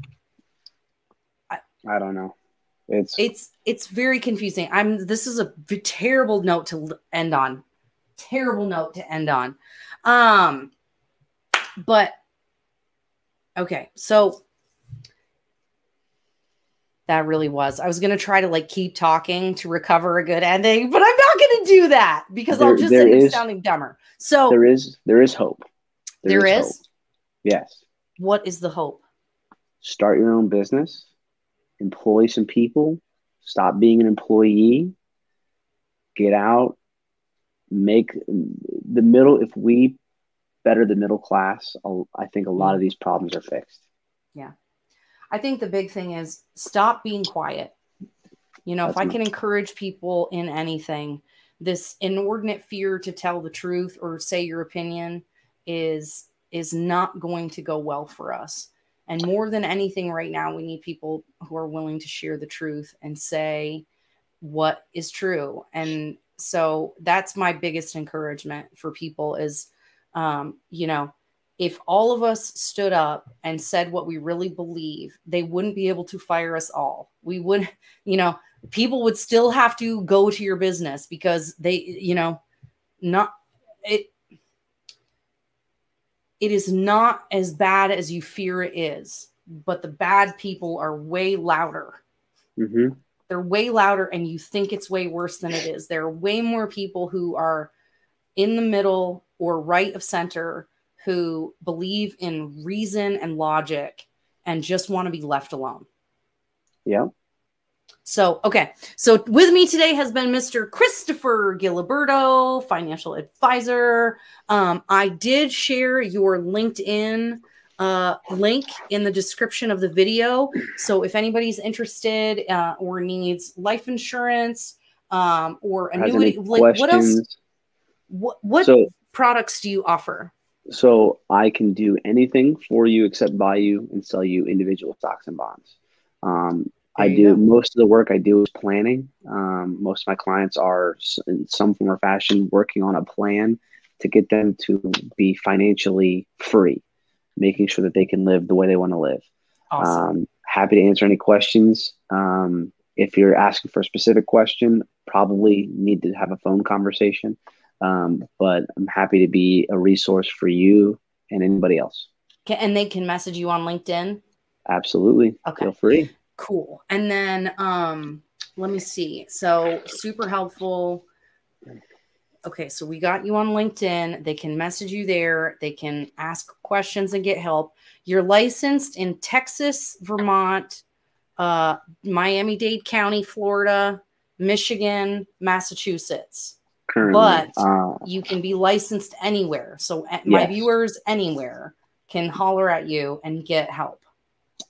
i, I don't know it's it's it's very confusing i'm this is a terrible note to end on terrible note to end on um but okay so that really was. I was going to try to like keep talking to recover a good ending, but I'm not going to do that because there, I'll just end up sounding dumber. So there is there is hope. there, there is. is? Yes. What is the hope? Start your own business, employ some people, stop being an employee, get out, make the middle. If we better the middle class, I think a lot of these problems are fixed. Yeah. I think the big thing is stop being quiet. You know, That's if I can encourage people in anything, this inordinate fear to tell the truth or say your opinion is is not going to go well for us. And more than anything right now, we need people who are willing to share the truth and say what is true. And so that's my biggest encouragement for people is um, you know, if all of us stood up and said what we really believe, they wouldn't be able to fire us all. We would, you know, people would still have to go to your business because they, you know, not it it is not as bad as you fear it is, but the bad people are way louder. Mm-hmm. They're way louder, and you think it's way worse than it is. There are way more people who are in the middle or right of center who believe in reason and logic and just want to be left alone. Yeah. So, okay. So, with me today has been Mr. Christopher Giliberto, financial advisor. Um, I did share your LinkedIn uh, link in the description of the video. So, if anybody's interested uh, or needs life insurance um, or annuity, like what else? What, what so, products do you offer? So I can do anything for you except buy you and sell you individual stocks and bonds. Um, I do most of the work I do is planning. Um, most of my clients are in some form or fashion working on a plan to get them to be financially free, making sure that they can live the way they want to live. Awesome. Um, happy to answer any questions. Um, if you're asking for a specific question, probably need to have a phone conversation. Um, but I'm happy to be a resource for you and anybody else. and they can message you on LinkedIn? Absolutely. Okay. Feel free. Cool. And then um, let me see. So super helpful. Okay, so we got you on LinkedIn. They can message you there. They can ask questions and get help. You're licensed in Texas, Vermont, uh, Miami Dade County, Florida, Michigan, Massachusetts currently. But uh, you can be licensed anywhere. So my viewers anywhere can holler at you and get help.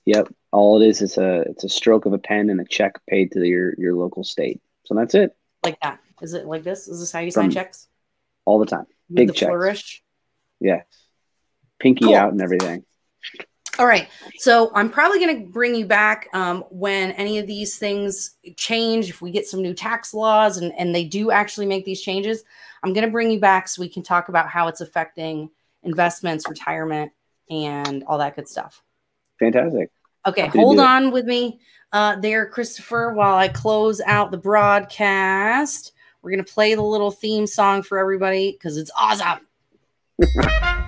Yep. All it is is a it's a stroke of a pen and a check paid to your your local state. So that's it. Like that. Is it like this? Is this how you From, sign checks? All the time. With Big the checks. Flourish. Yes. Pinky cool. out and everything. All right. So I'm probably going to bring you back um, when any of these things change. If we get some new tax laws and, and they do actually make these changes, I'm going to bring you back so we can talk about how it's affecting investments, retirement, and all that good stuff. Fantastic. Okay. Hold on with me uh, there, Christopher, while I close out the broadcast. We're going to play the little theme song for everybody because it's awesome. <laughs>